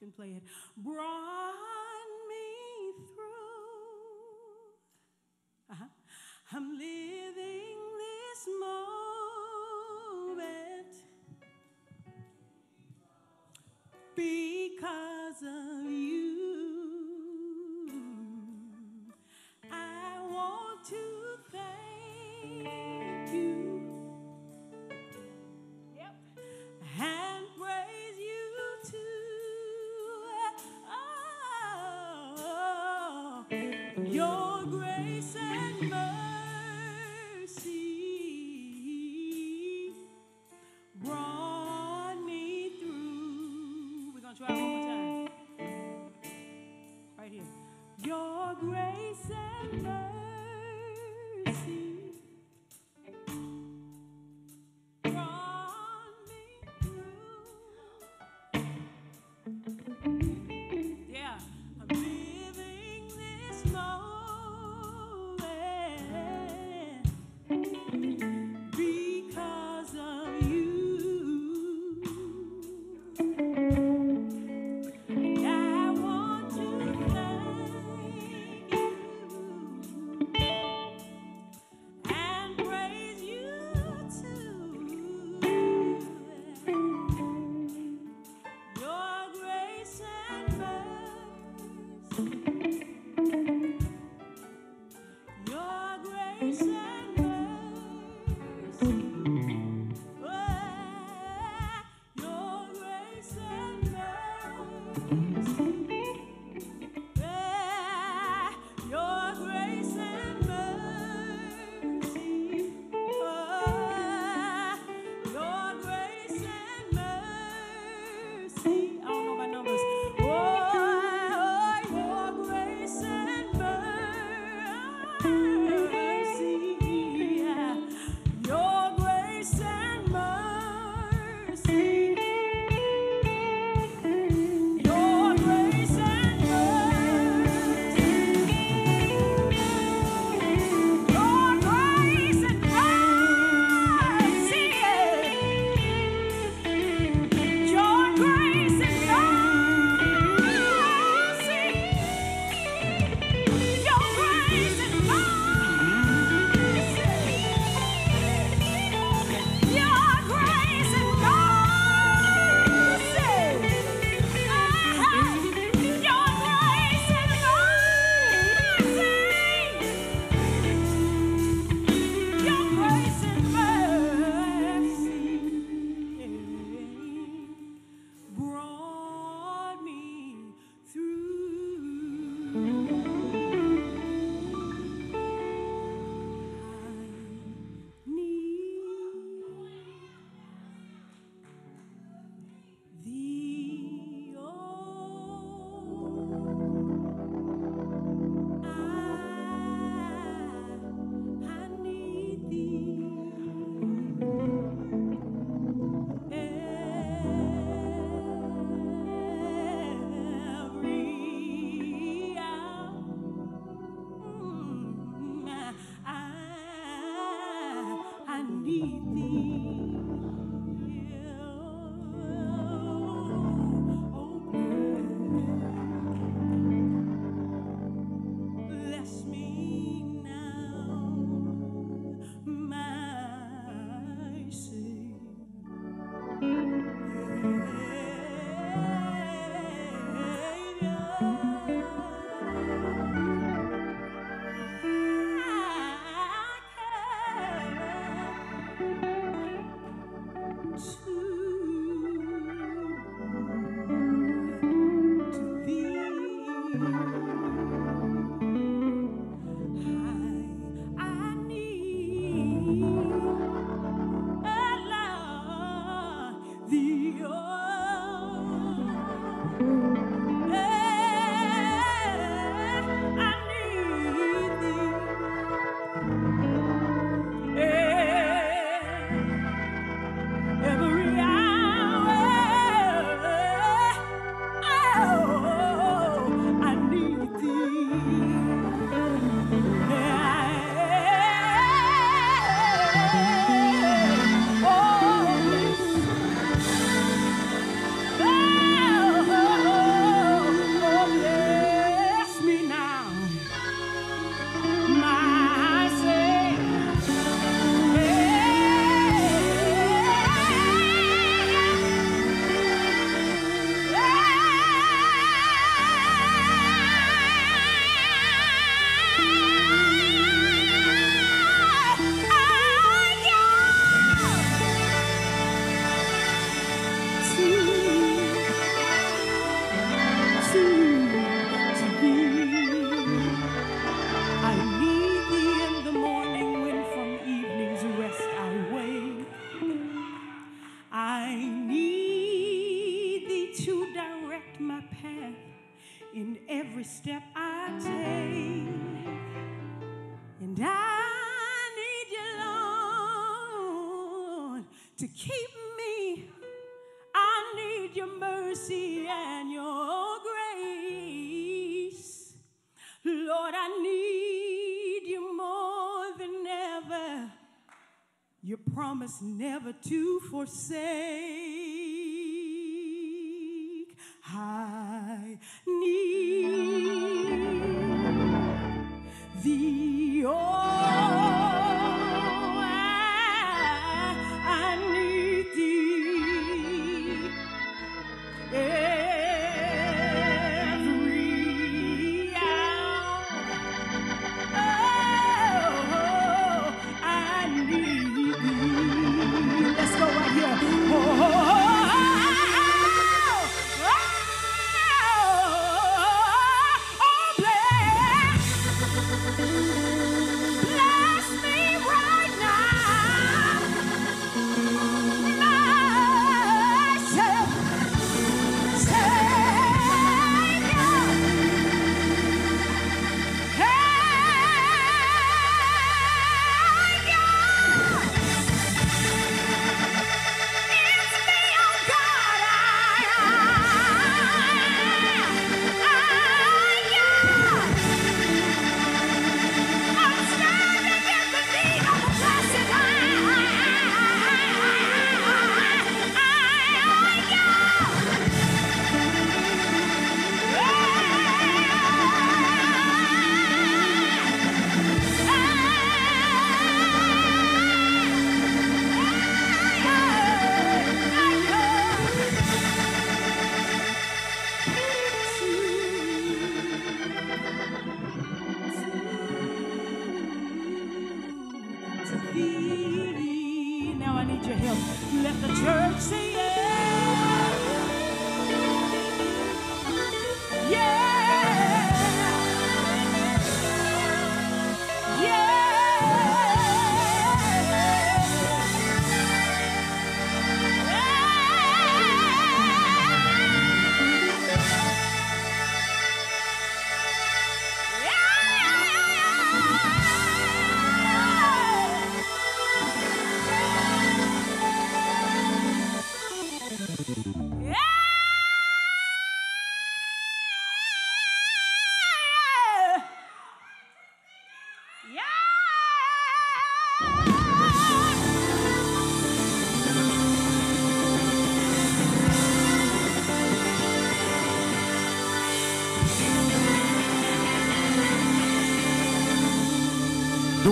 can play it. Brought me through. Uh-huh. I'm living. grace and mercy.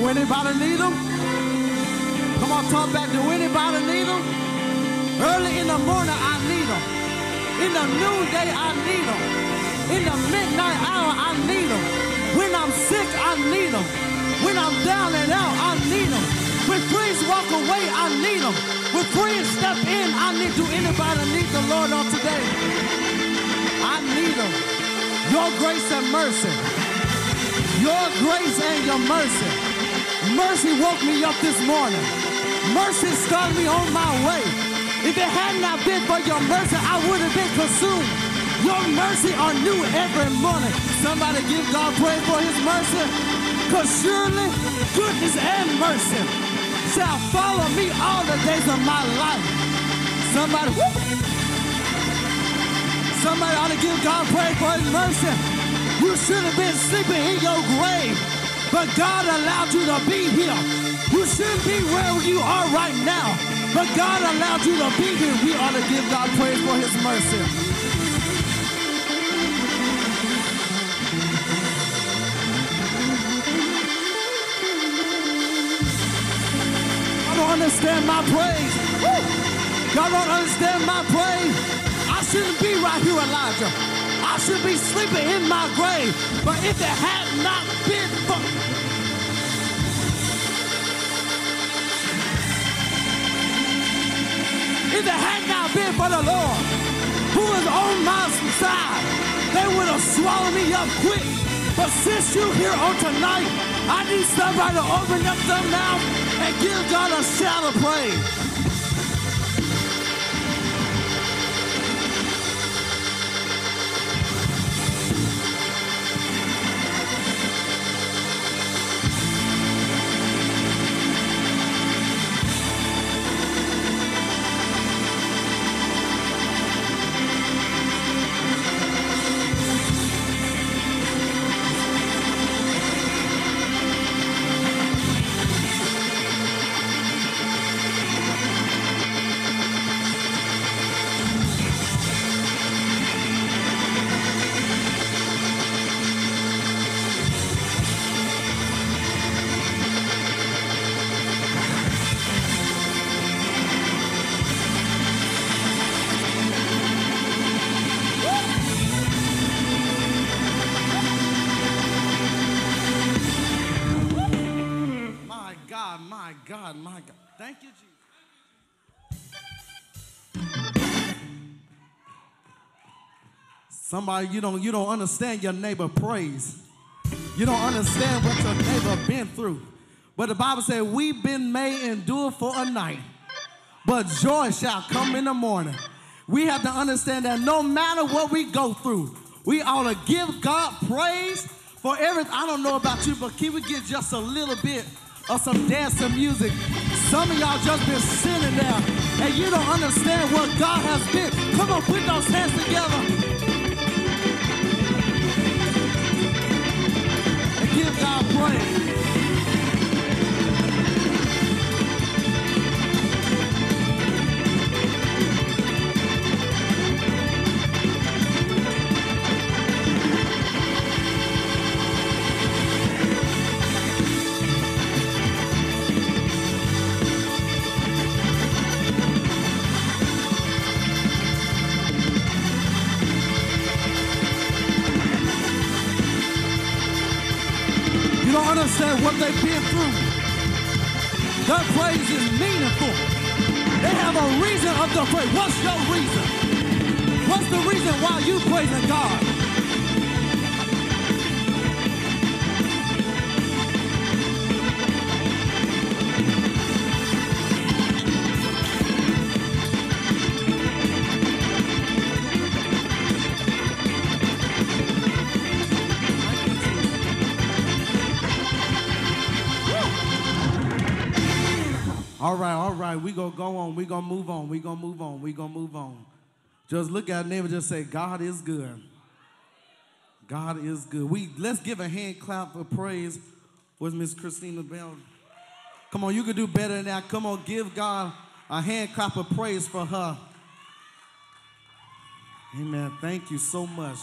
Anybody need them? Come on, talk back. Do anybody need them? Early in the morning, I need them. In the noonday, I need them. In the midnight hour, I need them. When I'm sick, I need them. When I'm down and out, I need them. When friends walk away, I need them. When friends step in, I need. Do anybody need the Lord on today? I need them. Your grace and mercy. Your grace and your mercy. Mercy woke me up this morning. Mercy started me on my way. If it had not been for your mercy, I would have been consumed. Your mercy are new every morning. Somebody give God praise for his mercy. Because surely goodness and mercy shall follow me all the days of my life. Somebody, whoop. Somebody ought to give God praise for his mercy. You should have been sleeping in your grave, but God allowed you to be here. You shouldn't be where you are right now, but God allowed you to be here. We ought to give God praise for his mercy. I don't understand my praise. Woo! Don't understand my praise. I shouldn't be right here, Elijah. I should be sleeping in my grave. But if it had not been for if it had not been for the Lord who is on my side, they would have swallowed me up quick. But since you're here on tonight, I need somebody to open up their mouth and give God a shout of praise. Somebody, you don't, you don't understand your neighbor praise. You don't understand what your neighbor been through. But the Bible said, we've been made endure for a night, but joy shall come in the morning. We have to understand that no matter what we go through, we ought to give God praise for everything. I don't know about you, but can we get just a little bit of some dancing music? Some of y'all just been sitting there and you don't understand what God has been. Come on, put those hands together. Give God praise. Right. We gonna go on. We gonna move on. We gonna move on. We gonna move on. Just look at neighbor. Just say, God is good. God is good. We let's give a hand clap of praise. Where's Miss Christina Bell? Come on, you can do better than that. Come on, give God a hand clap of praise for her. Amen. Thank you so much.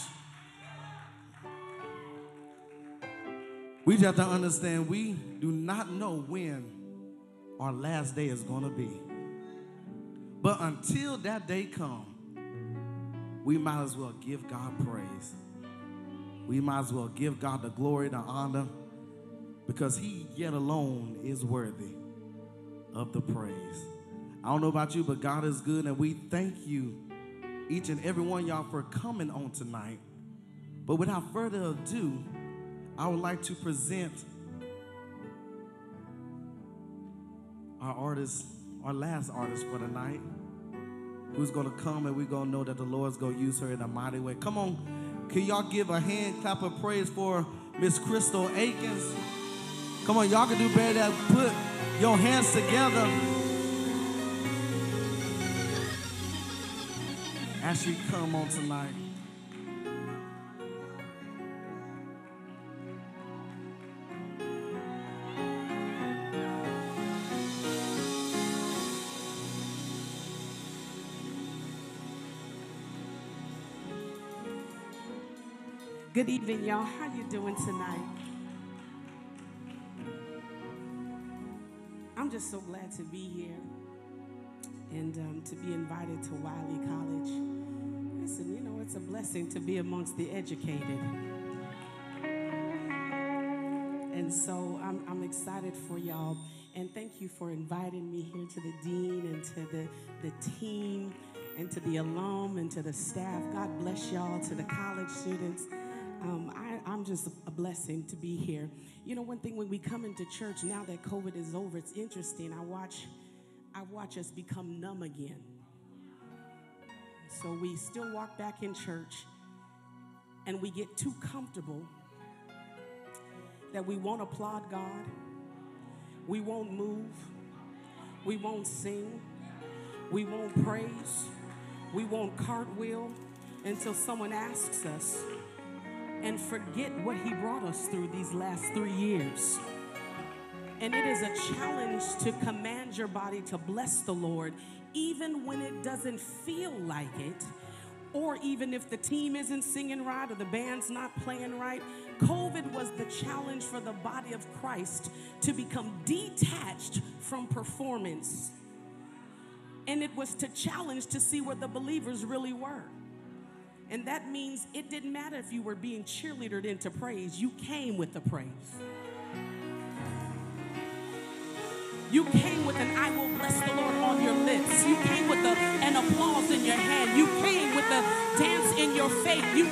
We just have to understand we do not know when our last day is going to be. But until that day come, we might as well give God praise. We might as well give God the glory, the honor, because he yet alone is worthy of the praise. I don't know about you, but God is good, and we thank you, each and every one y'all, for coming on tonight. But without further ado, I would like to present our artist, our last artist for the night, who's gonna come and we're gonna know that the Lord's gonna use her in a mighty way. Come on, can y'all give a hand clap of praise for Miss Crystal Aikins? Come on, y'all can do better than put your hands together as she come on tonight. Good evening, y'all. How you doing tonight? I'm just so glad to be here and um, to be invited to Wiley College. Listen, you know, it's a blessing to be amongst the educated. And so I'm, I'm excited for y'all. And thank you for inviting me here to the dean and to the, the team and to the alum and to the staff. God bless y'all, to the college students. Um, I, I'm just a blessing to be here. You know, one thing when we come into church now that COVID is over, it's interesting. I watch, I watch us become numb again. So we still walk back in church, and we get too comfortable that we won't applaud God, we won't move, we won't sing, we won't praise, we won't cartwheel until someone asks us and forget what he brought us through these last three years. And it is a challenge to command your body to bless the Lord, even when it doesn't feel like it, or even if the team isn't singing right or the band's not playing right. COVID was the challenge for the body of Christ to become detached from performance. And it was to challenge to see where the believers really were. And that means it didn't matter if you were being cheerleadered into praise, you came with the praise. You came with an I will bless the Lord on your lips. You came with a, an applause in your hand. You came with a dance in your faith. You,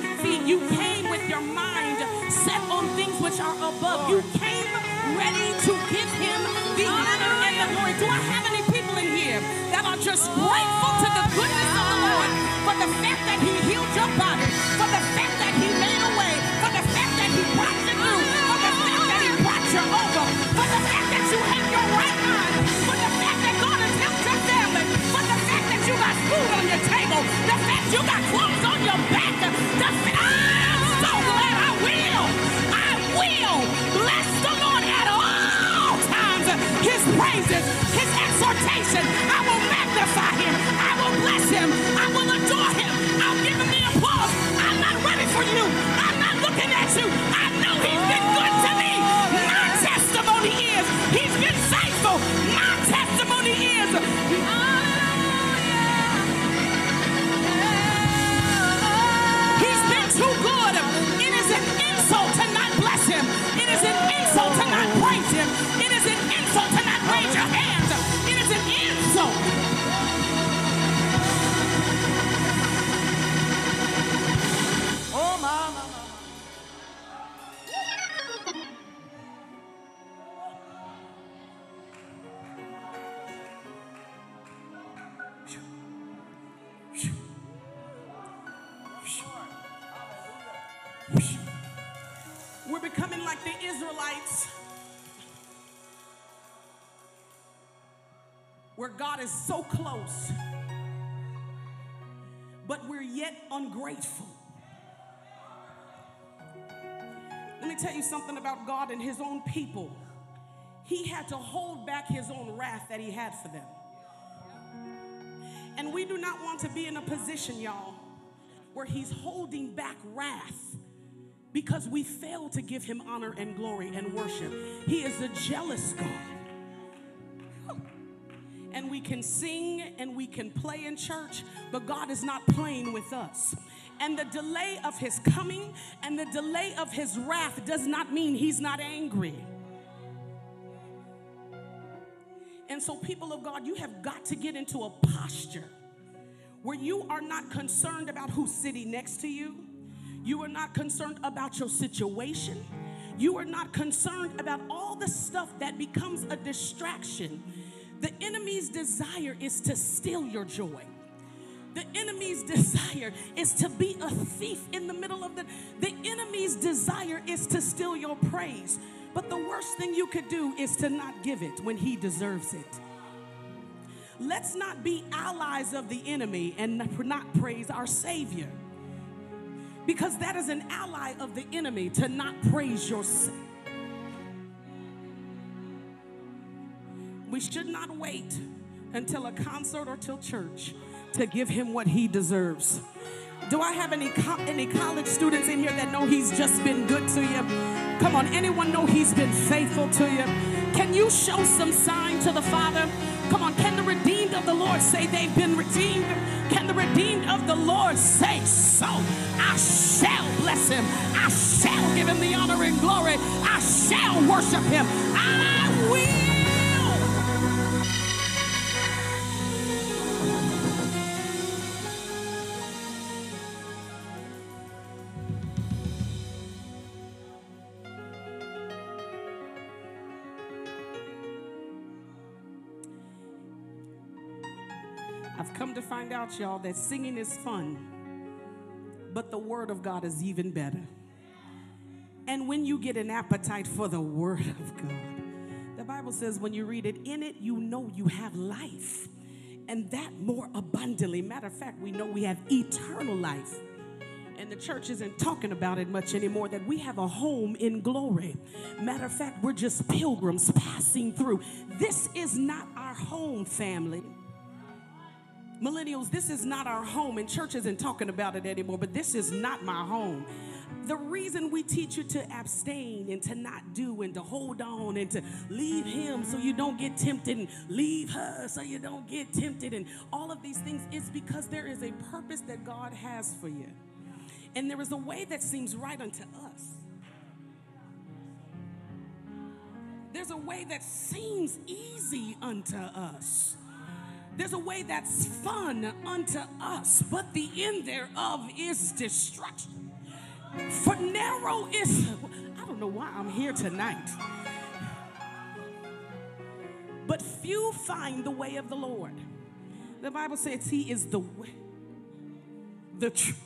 you came with your mind set on things which are above. You came ready to give him the honor and the glory. Do I have any in here that are just grateful to the goodness of the Lord for the fact that he healed your body, for the fact that he made a way, for the fact that he brought you through, for the fact that he brought you over, for the fact that you have your right mind, for the fact that God has helped your family, for the fact that you got food on your table, the fact you got clothes on your back, close, but we're yet ungrateful. Let me tell you something about God and His own people. He had to hold back His own wrath that He had for them. And we do not want to be in a position, y'all, where He's holding back wrath because we fail to give him honor and glory and worship. He is a jealous God. And we can sing and we can play in church, but God is not playing with us. And the delay of his coming and the delay of his wrath does not mean he's not angry. And so, people of God, you have got to get into a posture where you are not concerned about who's sitting next to you. You are not concerned about your situation. You are not concerned about all the stuff that becomes a distraction. The enemy's desire is to steal your joy. The enemy's [LAUGHS] desire is to be a thief in the middle of the The enemy's desire is to steal your praise. But the worst thing you could do is to not give it when he deserves it. Let's not be allies of the enemy and not praise our savior because that is an ally of the enemy to not praise yourself. We should not wait until a concert or till church to give him what he deserves. Do I have any co- any college students in here that know he's just been good to you? Come on, anyone know he's been faithful to you? Can you show some sign to the Father? Come on, can the redeemed of the Lord say they've been redeemed? Can the redeemed of the Lord say so? I shall bless him. I shall give him the honor and glory. I shall worship him. I will. Out, y'all, that singing is fun, but the Word of God is even better. And when you get an appetite for the Word of God, the Bible says when you read it, in it you know you have life, and that more abundantly. Matter of fact, we know we have eternal life. And the church isn't talking about it much anymore that we have a home in glory. Matter of fact, we're just pilgrims passing through. This is not our home, family. Millennials, this is not our home, and church isn't talking about it anymore, but this is not my home. The reason we teach you to abstain and to not do and to hold on and to leave him so you don't get tempted and leave her so you don't get tempted and all of these things is because there is a purpose that God has for you. And there is a way that seems right unto us. There's a way that seems easy unto us. There's a way that's fun unto us, but the end thereof is destruction. For narrow is, I don't know why I'm here tonight, but few find the way of the Lord. The Bible says He is the way, the truth,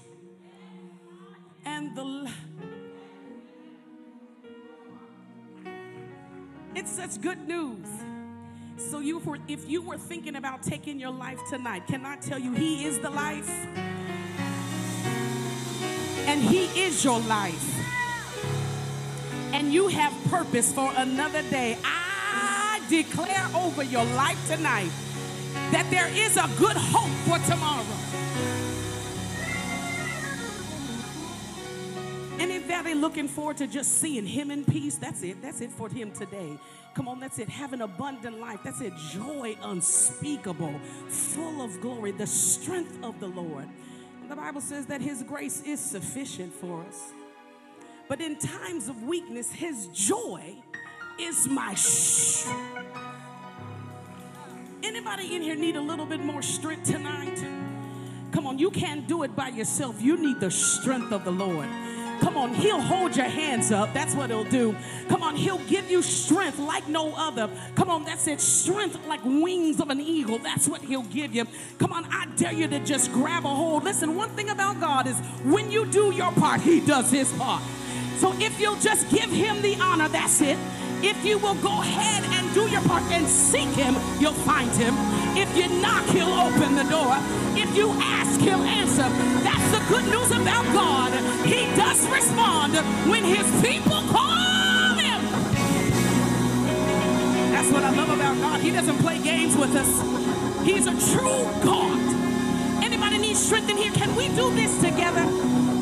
and the life. It's such good news. So you if you were thinking about taking your life tonight, can I tell you he is the life? And he is your life. And you have purpose for another day. I declare over your life tonight that there is a good hope for tomorrow. Anybody looking forward to just seeing him in peace? That's it. That's it for him today. Come on, that's it. Have an abundant life. That's it. Joy unspeakable, full of glory, the strength of the Lord. The Bible says that his grace is sufficient for us. But in times of weakness, his joy is my strength. Anybody in here need a little bit more strength tonight? Come on, you can't do it by yourself. You need the strength of the Lord. Come on, he'll hold your hands up. That's what he'll do. Come on, he'll give you strength like no other. Come on, that's it. Strength like wings of an eagle. That's what he'll give you. Come on, I dare you to just grab a hold. Listen, one thing about God is when you do your part, he does his part. So if you'll just give him the honor, that's it. If you will go ahead and do your part and seek him, you'll find him. If you knock, he'll open the door. You ask, he'll answer. That's the good news about God. He does respond when his people call him. That's what I love about God. He doesn't play games with us. He's a true God. Anybody need strength in here? Can we do this together?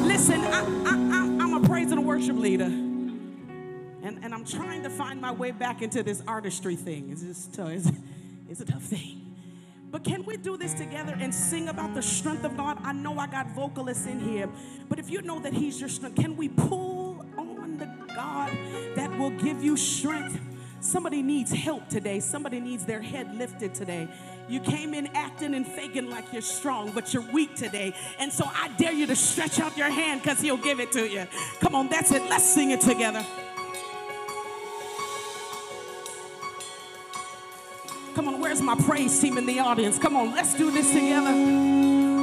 Listen, I, I, I'm a praise and worship leader. And, and I'm trying to find my way back into this artistry thing. It's just tough. It's, it's a tough thing. But can we do this together and sing about the strength of God? I know I got vocalists in here, but if you know that He's your strength, can we pull on the God that will give you strength? Somebody needs help today. Somebody needs their head lifted today. You came in acting and faking like you're strong, but you're weak today. And so I dare you to stretch out your hand because He'll give it to you. Come on, that's it. Let's sing it together. Come on, where's my praise team in the audience? Come on, let's do this together.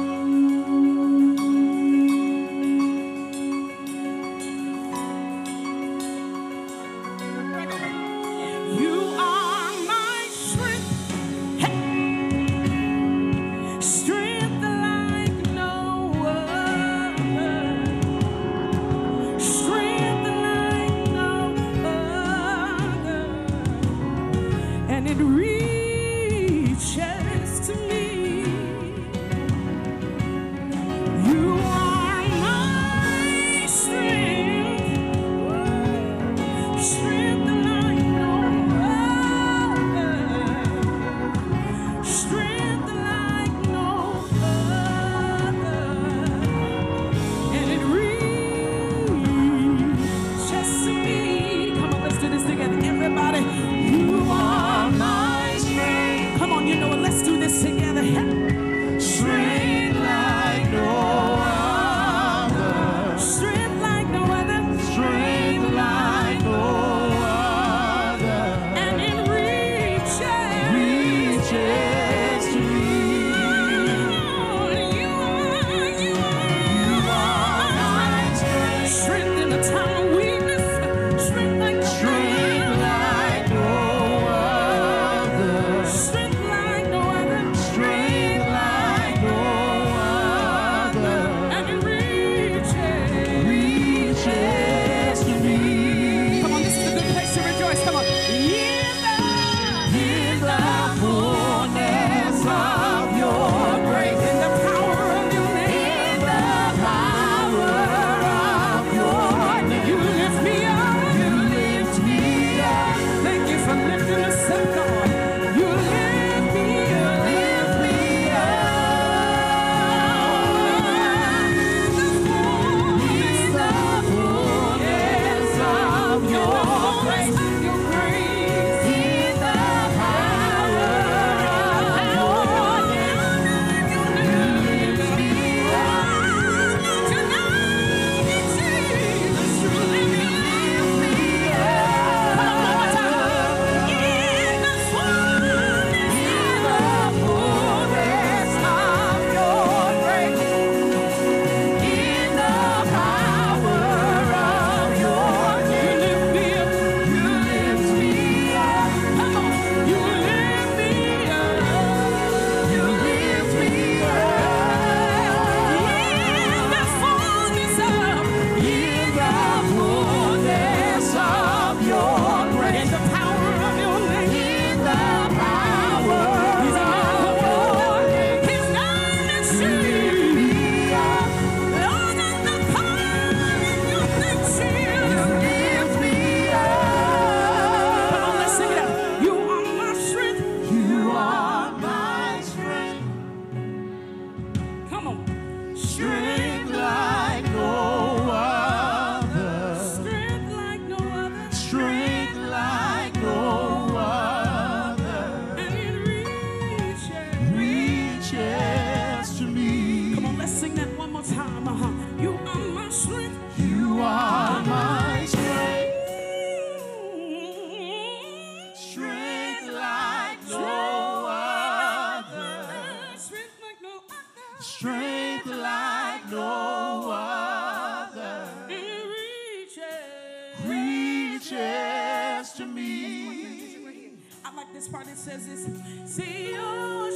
strength like no other. It reaches, reaches to me. I like this part. It says this. See you.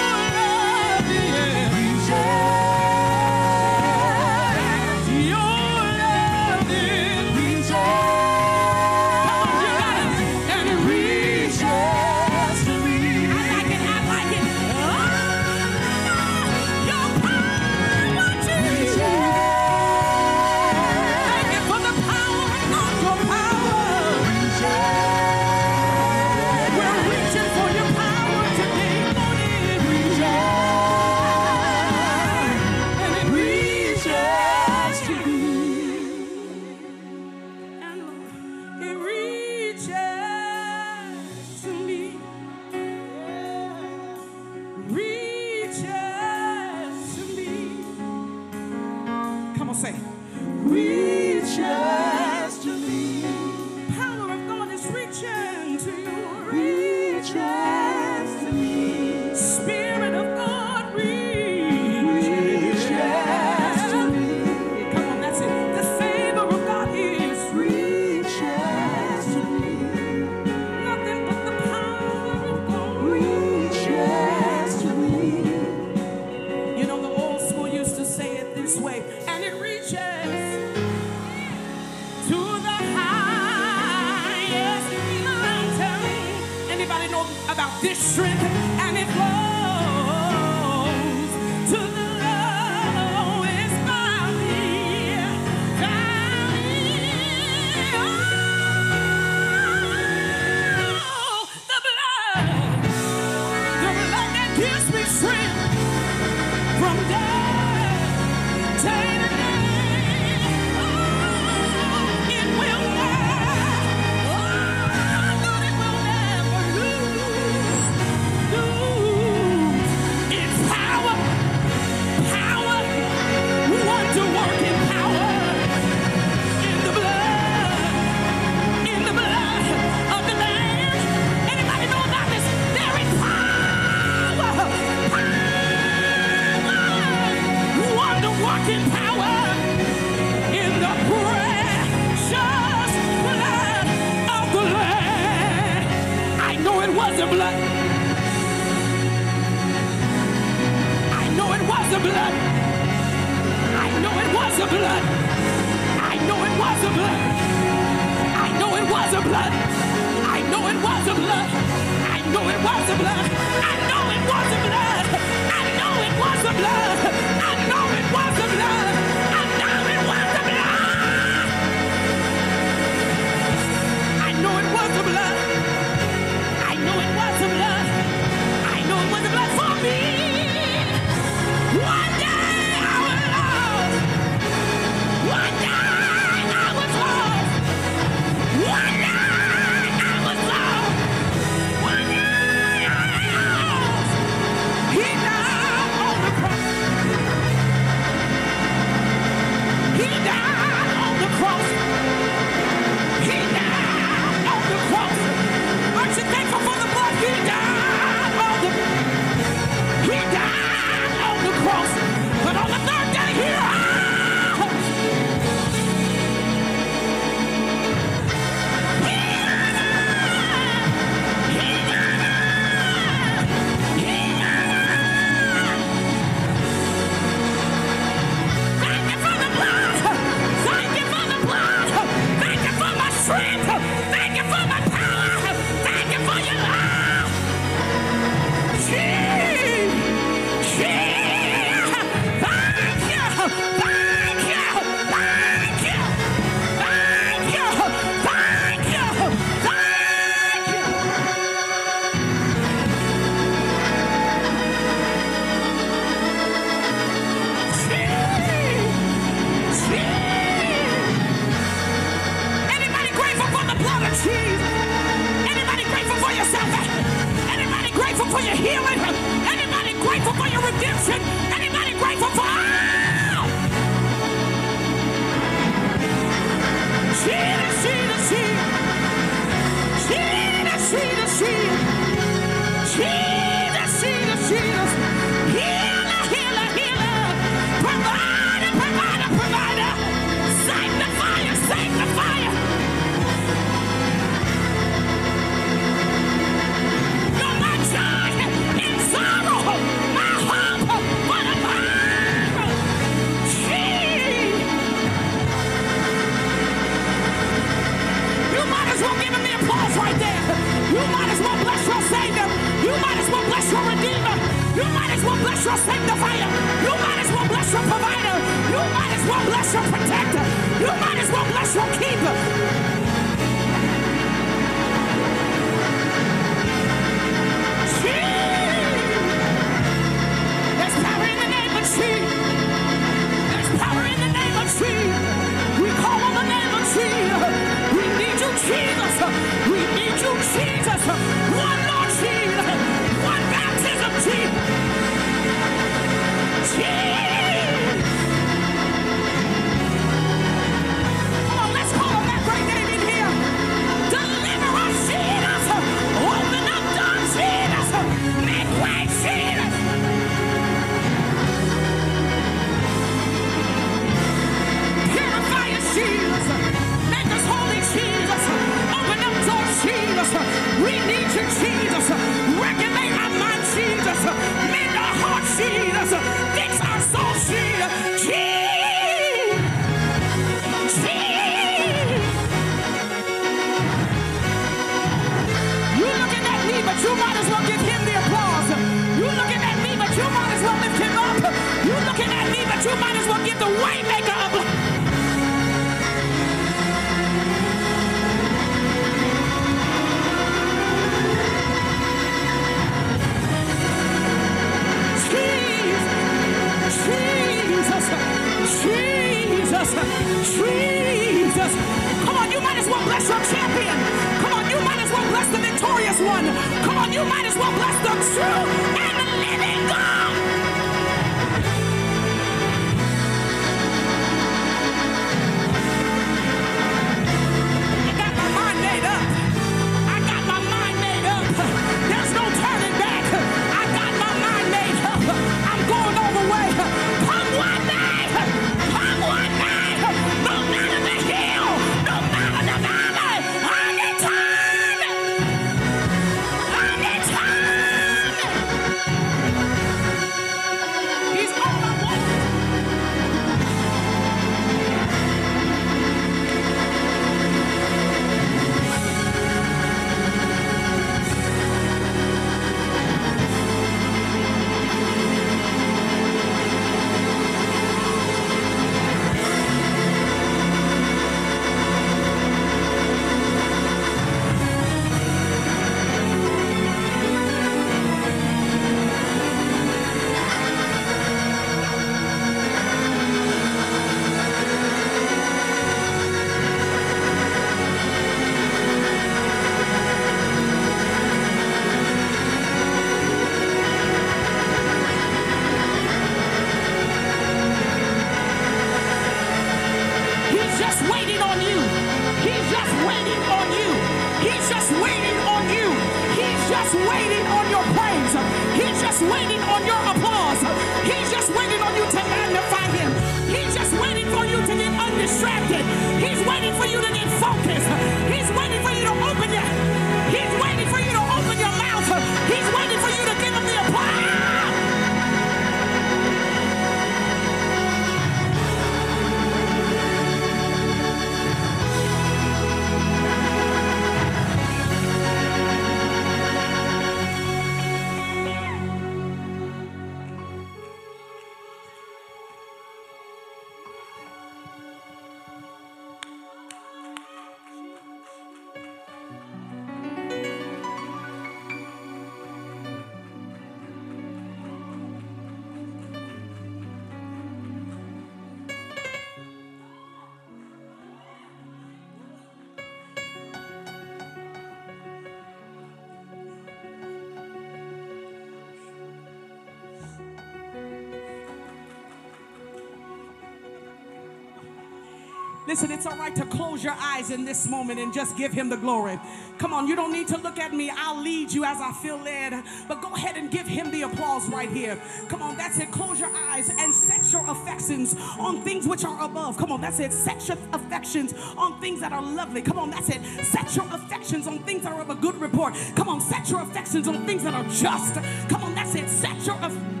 Listen, it's all right to close your eyes in this moment and just give him the glory. Come on, you don't need to look at me. I'll lead you as I feel led. But go ahead and give him the applause right here. Come on, that's it. Close your eyes and set your affections on things which are above. Come on, that's it. Set your affections on things that are lovely. Come on, that's it. Set your affections on things that are of a good report. Come on, set your affections on things that are just. Come on, that's it. Set your affections.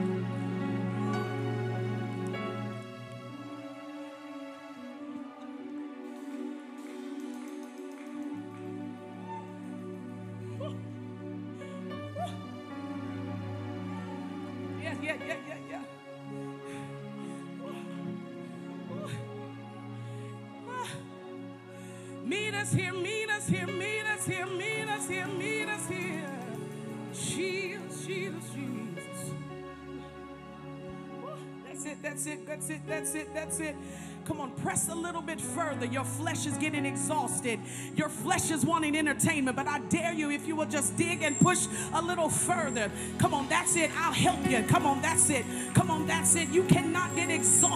Just dig and push a little further. Come on, that's it. I'll help you. Come on, that's it. Come on, that's it. You get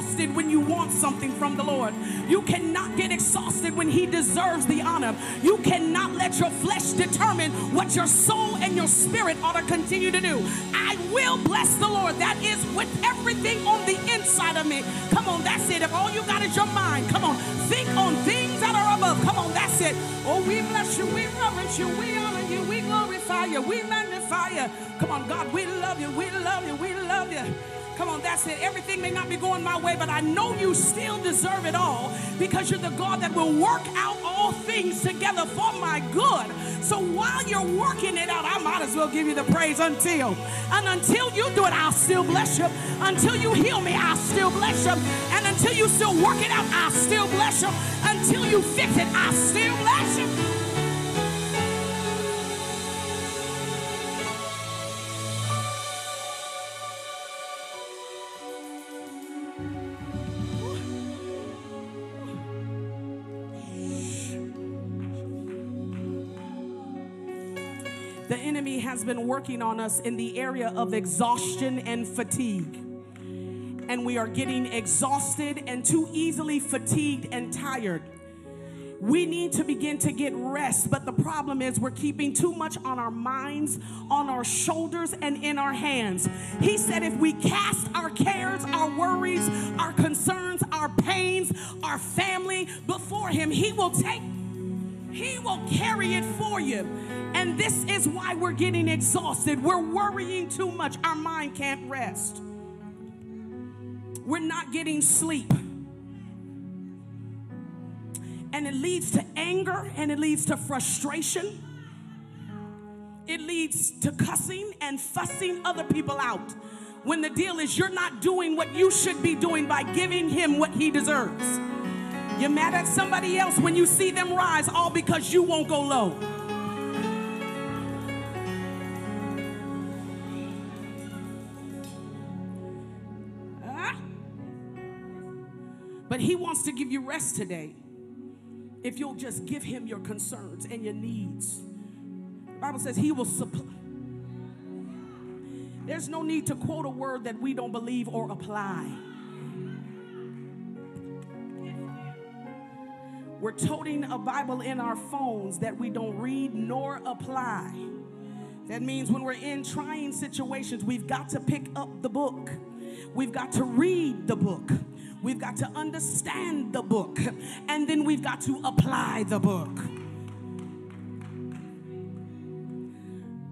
exhausted when you want something from the Lord. You cannot get exhausted when He deserves the honor. You cannot let your flesh determine what your soul and your spirit ought to continue to do. I will bless the Lord. That is with everything on the inside of me. Come on, that's it. If all you got is your mind, come on, think on things that are above. Come on, that's it. Oh, we bless you, we reverence you, we honor you, we glorify you, we magnify you. Come on, God, we love you, we love you, we love you. Come on, that's it. Everything may not be going my way, but I know you still deserve it all because you're the God that will work out all things together for my good. So while you're working it out, I might as well give you the praise until. And until you do it, I'll still bless you. Until you heal me, I'll still bless you. And until you still work it out, I'll still bless you. Until you fix it, I'll still bless you. Has been working on us in the area of exhaustion and fatigue. And we are getting exhausted and too easily fatigued and tired. We need to begin to get rest, but the problem is we're keeping too much on our minds, on our shoulders, and in our hands. He said if we cast our cares, our worries, our concerns, our pains, our family before Him, He will take he will carry it for you. And this is why we're getting exhausted. We're worrying too much. Our mind can't rest. We're not getting sleep. And it leads to anger and it leads to frustration. It leads to cussing and fussing other people out. When the deal is you're not doing what you should be doing by giving him what he deserves. You're mad at somebody else when you see them rise, all because you won't go low. But he wants to give you rest today if you'll just give him your concerns and your needs. The Bible says he will supply. There's no need to quote a word that we don't believe or apply. We're toting a Bible in our phones that we don't read nor apply. That means when we're in trying situations, we've got to pick up the book. We've got to read the book. We've got to understand the book. And then we've got to apply the book.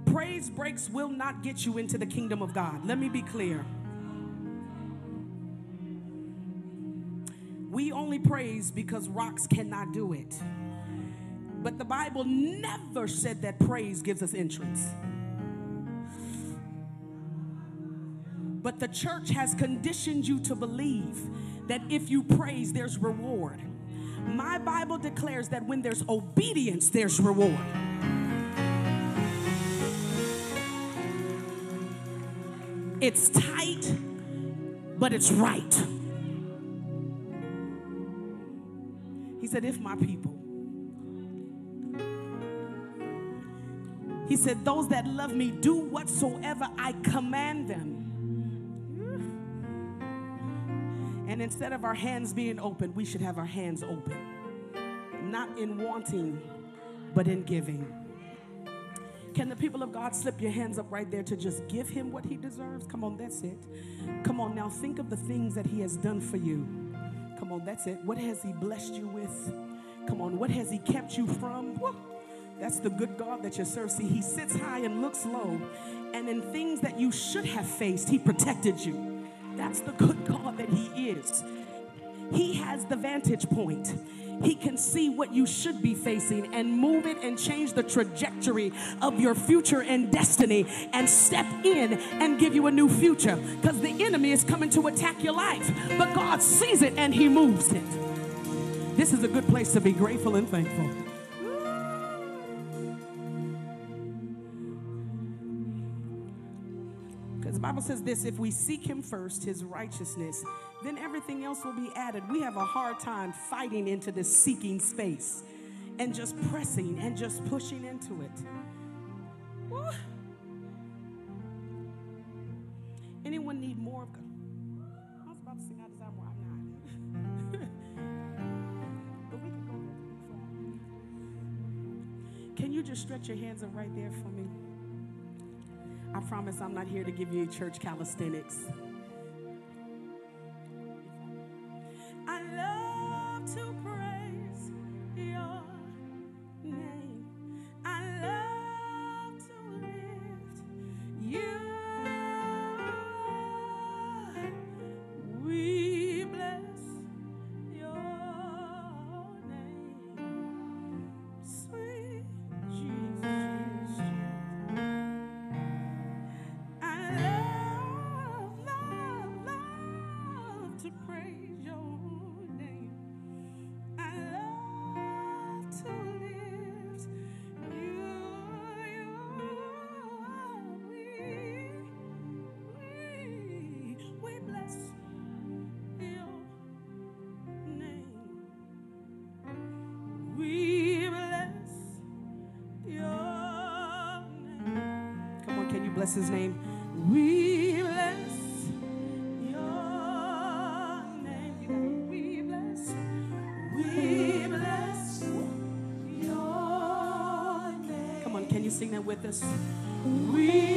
Praise breaks will not get you into the kingdom of God. Let me be clear. We only praise because rocks cannot do it. But the Bible never said that praise gives us entrance. But the church has conditioned you to believe that if you praise, there's reward. My Bible declares that when there's obedience, there's reward. It's tight, but it's right. He said, If my people, he said, Those that love me do whatsoever I command them. And instead of our hands being open, we should have our hands open. not in wanting, but in giving. Can the people of God slip your hands up right there to just give him what he deserves? Come on, that's it. Come on, now think of the things that he has done for you. Come on, that's it. What has he blessed you with? Come on, what has he kept you from? That's the good God that you serve. See, he sits high and looks low. And in things that you should have faced, he protected you. That's the good God that he is. He has the vantage point. He can see what you should be facing and move it and change the trajectory of your future and destiny and step in and give you a new future. Because the enemy is coming to attack your life, but God sees it and He moves it. This is a good place to be grateful and thankful. Bible says this if we seek Him first, His righteousness, then everything else will be added. We have a hard time fighting into this seeking space and just pressing and just pushing into it. Woo. Anyone need more of God? I was about to sing I desire more. I'm not. [LAUGHS] but we can go. Can you just stretch your hands up right there for me? I promise I'm not here to give you church calisthenics. Bless his name? We bless your name. We bless. We bless your name. Come on, can you sing that with us? We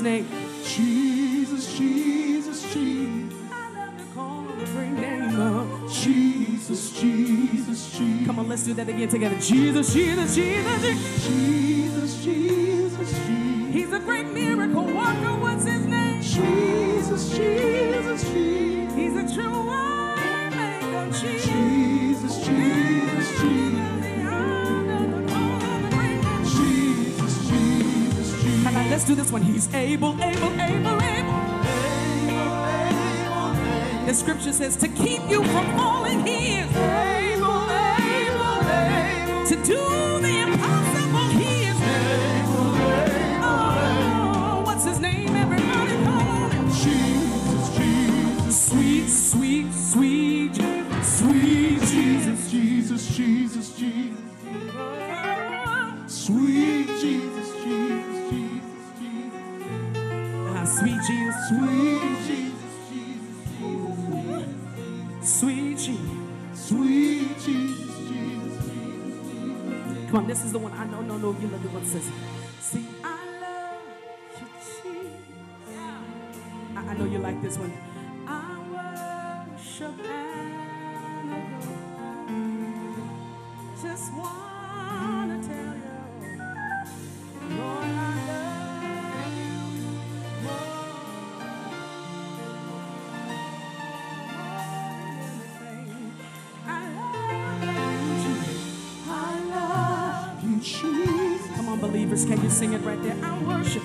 His name? Jesus, Jesus, Jesus, I love to call the great name of. Jesus, Jesus, Jesus, Come on, let's do that again together. Jesus, Jesus, Jesus, Jesus. Jesus, He's able, able, able, able. The scripture says to keep you from falling. He is like this one. I worship and adore. Just wanna tell you, Lord, I love you more. I love you, I love you, Jesus. Come on, believers, can you sing it right there? I worship.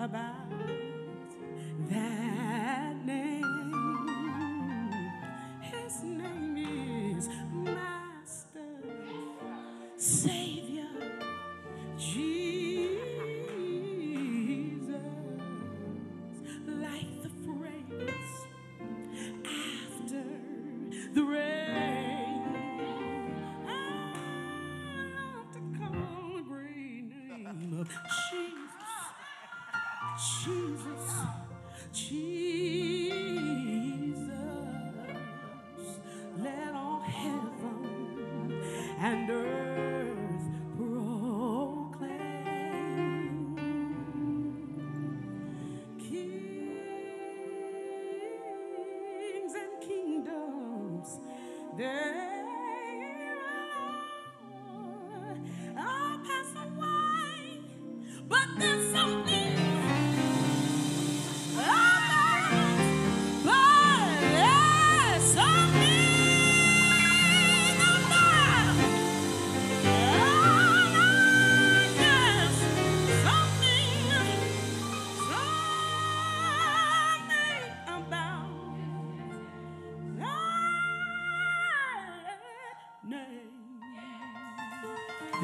about.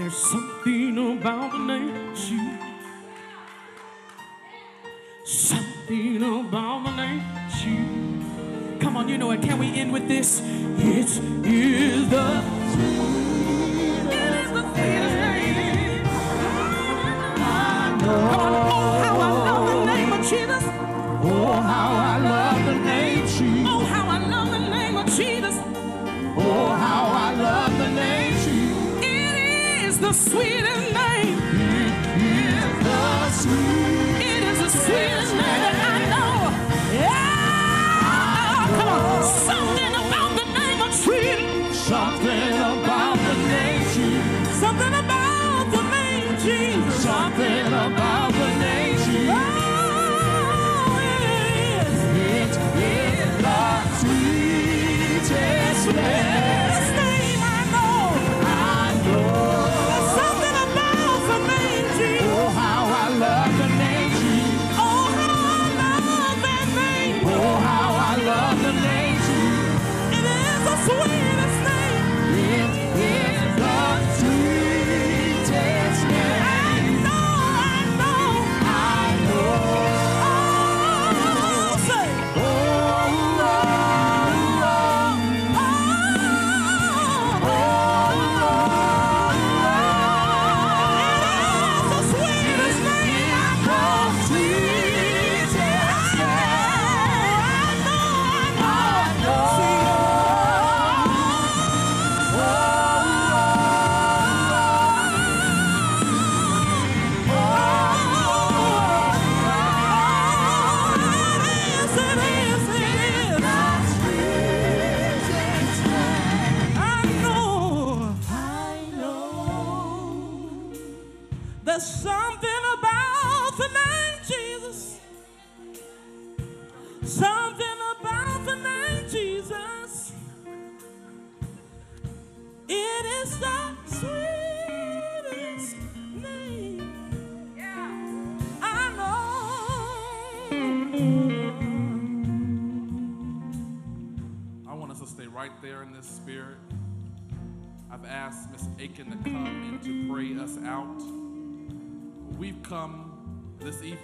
There's something about the name Jesus. Something about the name Jesus. Come on, you know it. Can we end with this? It is the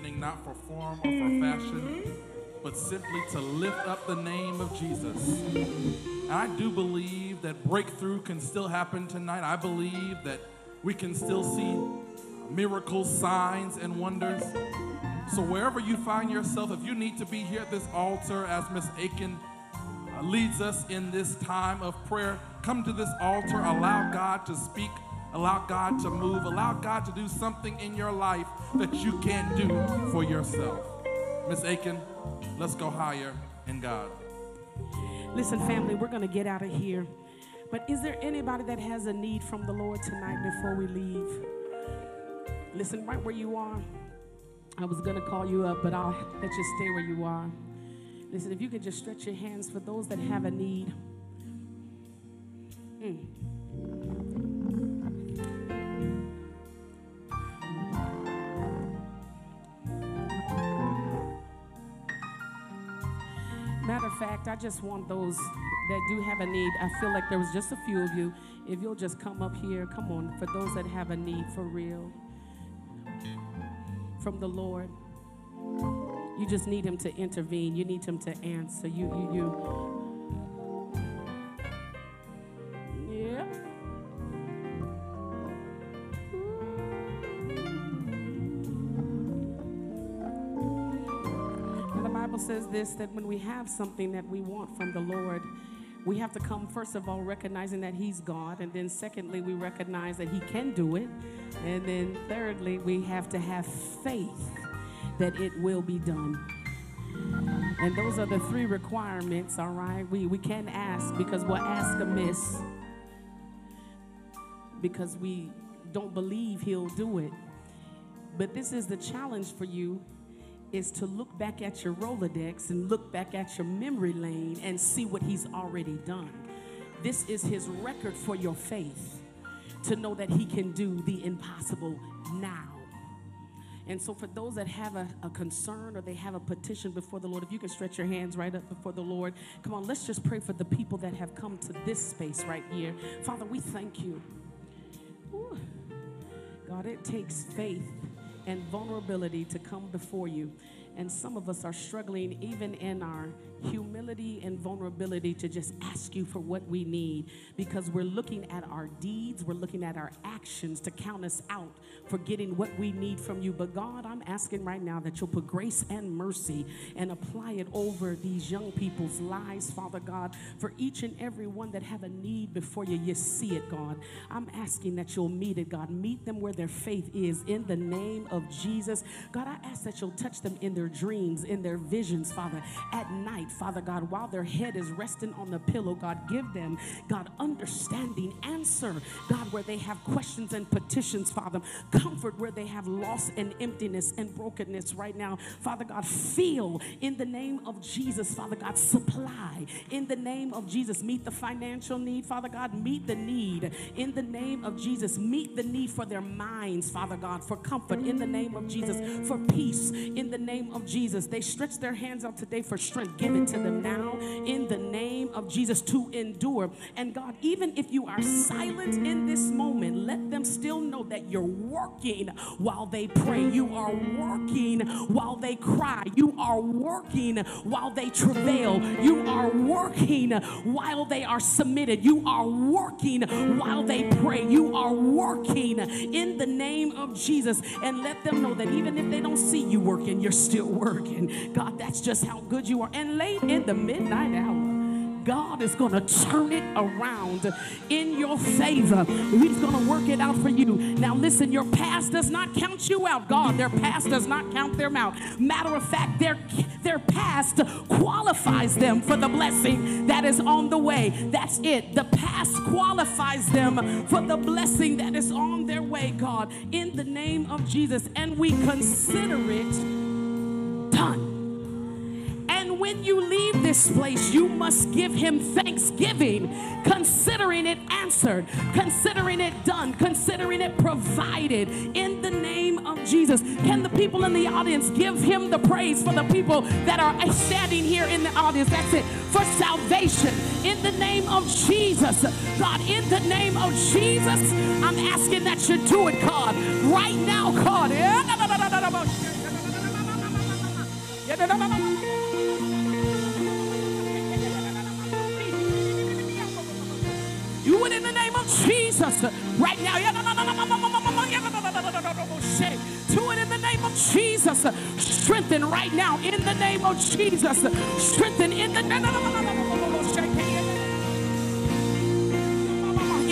not for form or for fashion, but simply to lift up the name of Jesus. And I do believe that breakthrough can still happen tonight. I believe that we can still see miracles, signs, and wonders. So wherever you find yourself, if you need to be here at this altar as Miss Aikin uh, leads us in this time of prayer, come to this altar, allow God to speak, allow God to move, allow God to do something in your life that you can't do for yourself. Miss Aikin, let's go higher in God. Listen, family, we're going to get out of here. But is there anybody that has a need from the Lord tonight before we leave? Listen, right where you are. I was going to call you up, but I'll let you stay where you are. Listen, if you could just stretch your hands for those that have a need. Mm. Matter of fact, I just want those that do have a need. I feel like there was just a few of you. If you'll just come up here, come on, for those that have a need for real from the Lord. You just need Him to intervene. You need Him to answer. You, you, you. Yeah. Says this that when we have something that we want from the Lord, we have to come, first of all, recognizing that He's God. And then, secondly, we recognize that He can do it. And then, thirdly, we have to have faith that it will be done. And those are the three requirements, all right? We, we can't ask because we'll ask amiss because we don't believe He'll do it. But this is the challenge for you is to look back at your Rolodex and look back at your memory lane and see what he's already done. This is his record for your faith to know that he can do the impossible now. And so, for those that have a, a, concern or they have a petition before the Lord, if you can stretch your hands right up before the Lord, come on, let's just pray for the people that have come to this space right here. Father, we thank you. Ooh. God, it takes faith and vulnerability to come before you. And some of us are struggling, even in our humility and vulnerability, to just ask you for what we need because we're looking at our deeds, we're looking at our actions to count us out for getting what we need from you. But God, I'm asking right now that you'll put grace and mercy and apply it over these young people's lives, Father God, for each and every one that have a need before you. You see it, God. I'm asking that you'll meet it, God. Meet them where their faith is in the name of Jesus. God, I ask that you'll touch them in their dreams, in their visions, Father, at night, Father God, while their head is resting on the pillow. God, give them, God, understanding, answer, God, where they have questions and petitions, Father comfort where they have loss and emptiness and brokenness right now. Father God, feel in the name of Jesus, Father God, supply in the name of Jesus. Meet the financial need, Father God, meet the need in the name of Jesus. Meet the need for their minds, Father God, for comfort in the name of Jesus, for peace in the name of Jesus. They stretch their hands out today for strength. Give it to them now in the name of Jesus to endure. And God, even if you are silent in this moment, let them still know that you're working while they pray. You are working while they cry. You are working while they travail. You are working while they are submitted. You are working while they pray. You are working in the name of Jesus. And let them know that even if they don't see you working, you're still working. God, that's just how good you are. And in the midnight hour, God is going to turn it around in your favor. He's going to work it out for you. Now, listen, your past does not count you out. God, their past does not count them out. Matter of fact, their, their past qualifies them for the blessing that is on the way. That's it. The past qualifies them for the blessing that is on their way, God, in the name of Jesus. And we consider it done. When you leave this place, you must give him thanksgiving, considering it answered, considering it done, considering it provided in the name of Jesus. Can the people in the audience give him the praise for the people that are standing here in the audience? That's it. For salvation in the name of Jesus. God, in the name of Jesus, I'm asking that you do it, God, right now, God. [LAUGHS] Do it in the name of Jesus right now. Do it in the name of Jesus. Strengthen right now in the name of Jesus. Strengthen in the name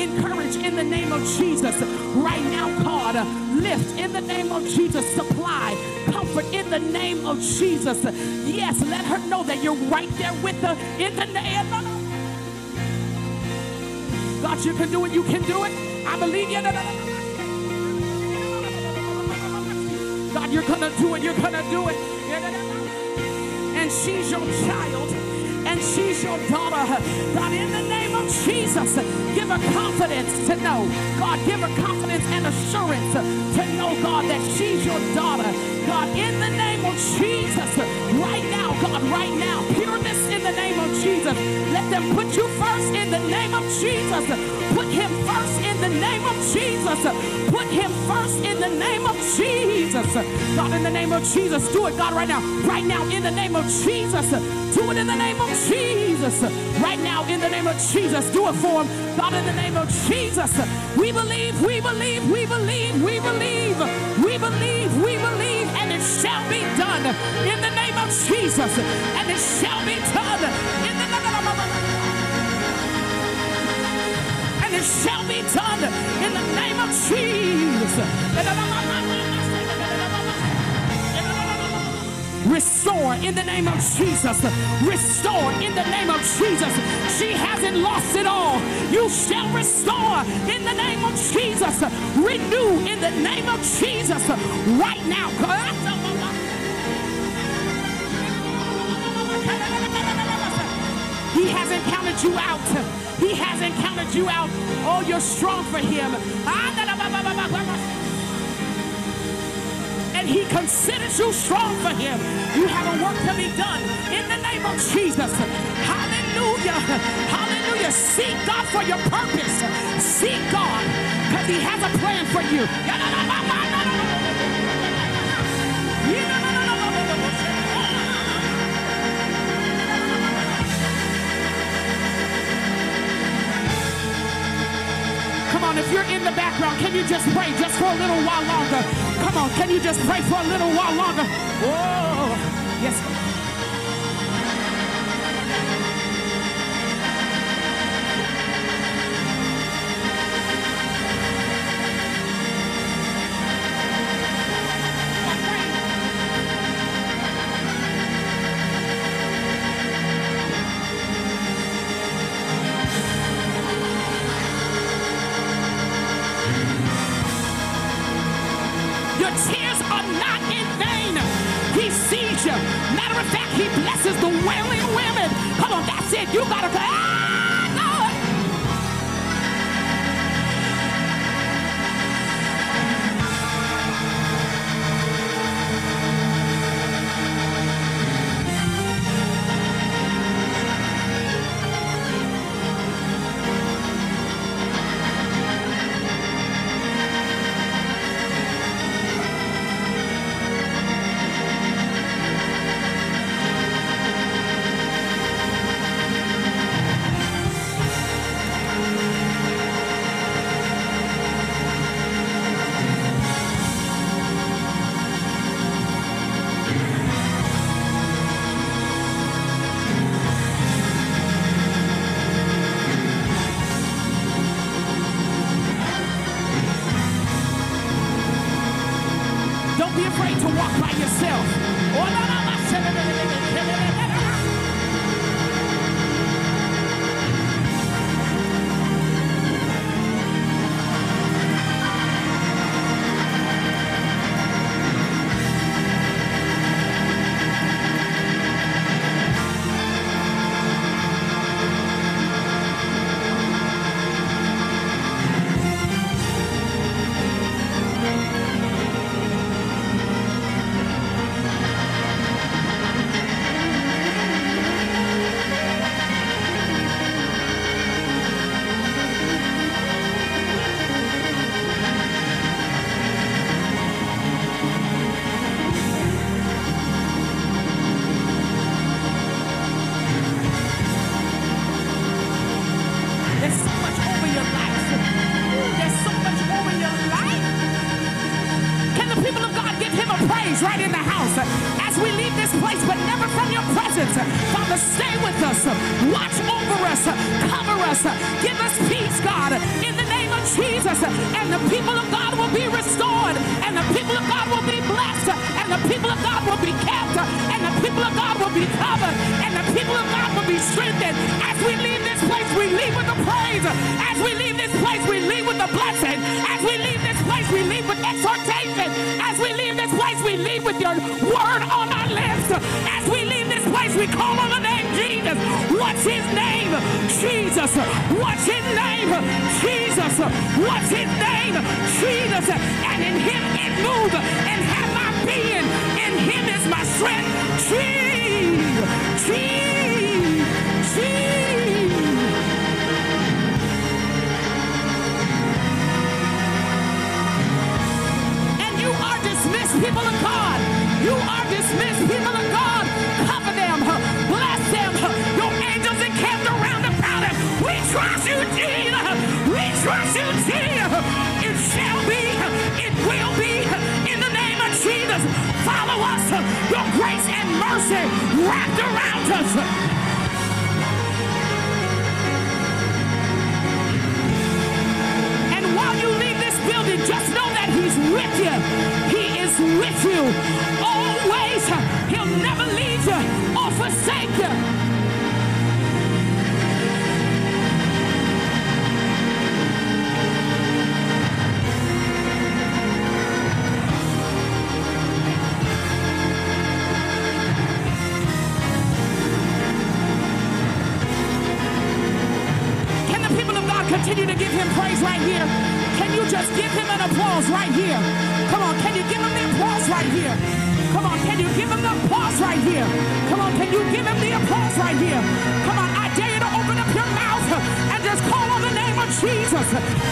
encourage in the name of Jesus. Right now, God, lift in the name of Jesus. Supply comfort in the name of Jesus. Yes, let her know that you're right there with her in the name of God, you can do it. You can do it. I believe you. God, you're going to do it. You're going to do it. And she's your child. And she's your daughter. God, in the name of Jesus, give her confidence to know. God, give her confidence and assurance to know, God, that she's your daughter. God, in the name of Jesus, right now, God, right now, pureness Jesus. Let them put you first in the name of Jesus. Put him first in the name of Jesus. Put him first in the name of Jesus. God, in the name of Jesus, do it, God, right now. Right now, in the name of Jesus. Do it in the name of Jesus. Right now, in the name of Jesus, do it for him. God, in the name of Jesus. We believe, we believe, we believe, we believe, we believe, we believe, and it shall be done in the name of Jesus. And it shall be done in the and it shall be done in the name of Jesus. Restore in the name of Jesus. Restore in the name of Jesus. She hasn't lost it all. You shall restore in the name of Jesus. Renew in the name of Jesus right now. He hasn't counted you out. He hasn't counted you out. Oh, you're strong for him. Ah, He considers you strong for him. You have a work to be done in the name of Jesus. Hallelujah. Hallelujah. Seek God for your purpose. Seek God because he has a plan for you. Come on, if you're in the background, can you just pray just for a little while longer? Come on, can you just pray for a little while longer? Whoa. Yes.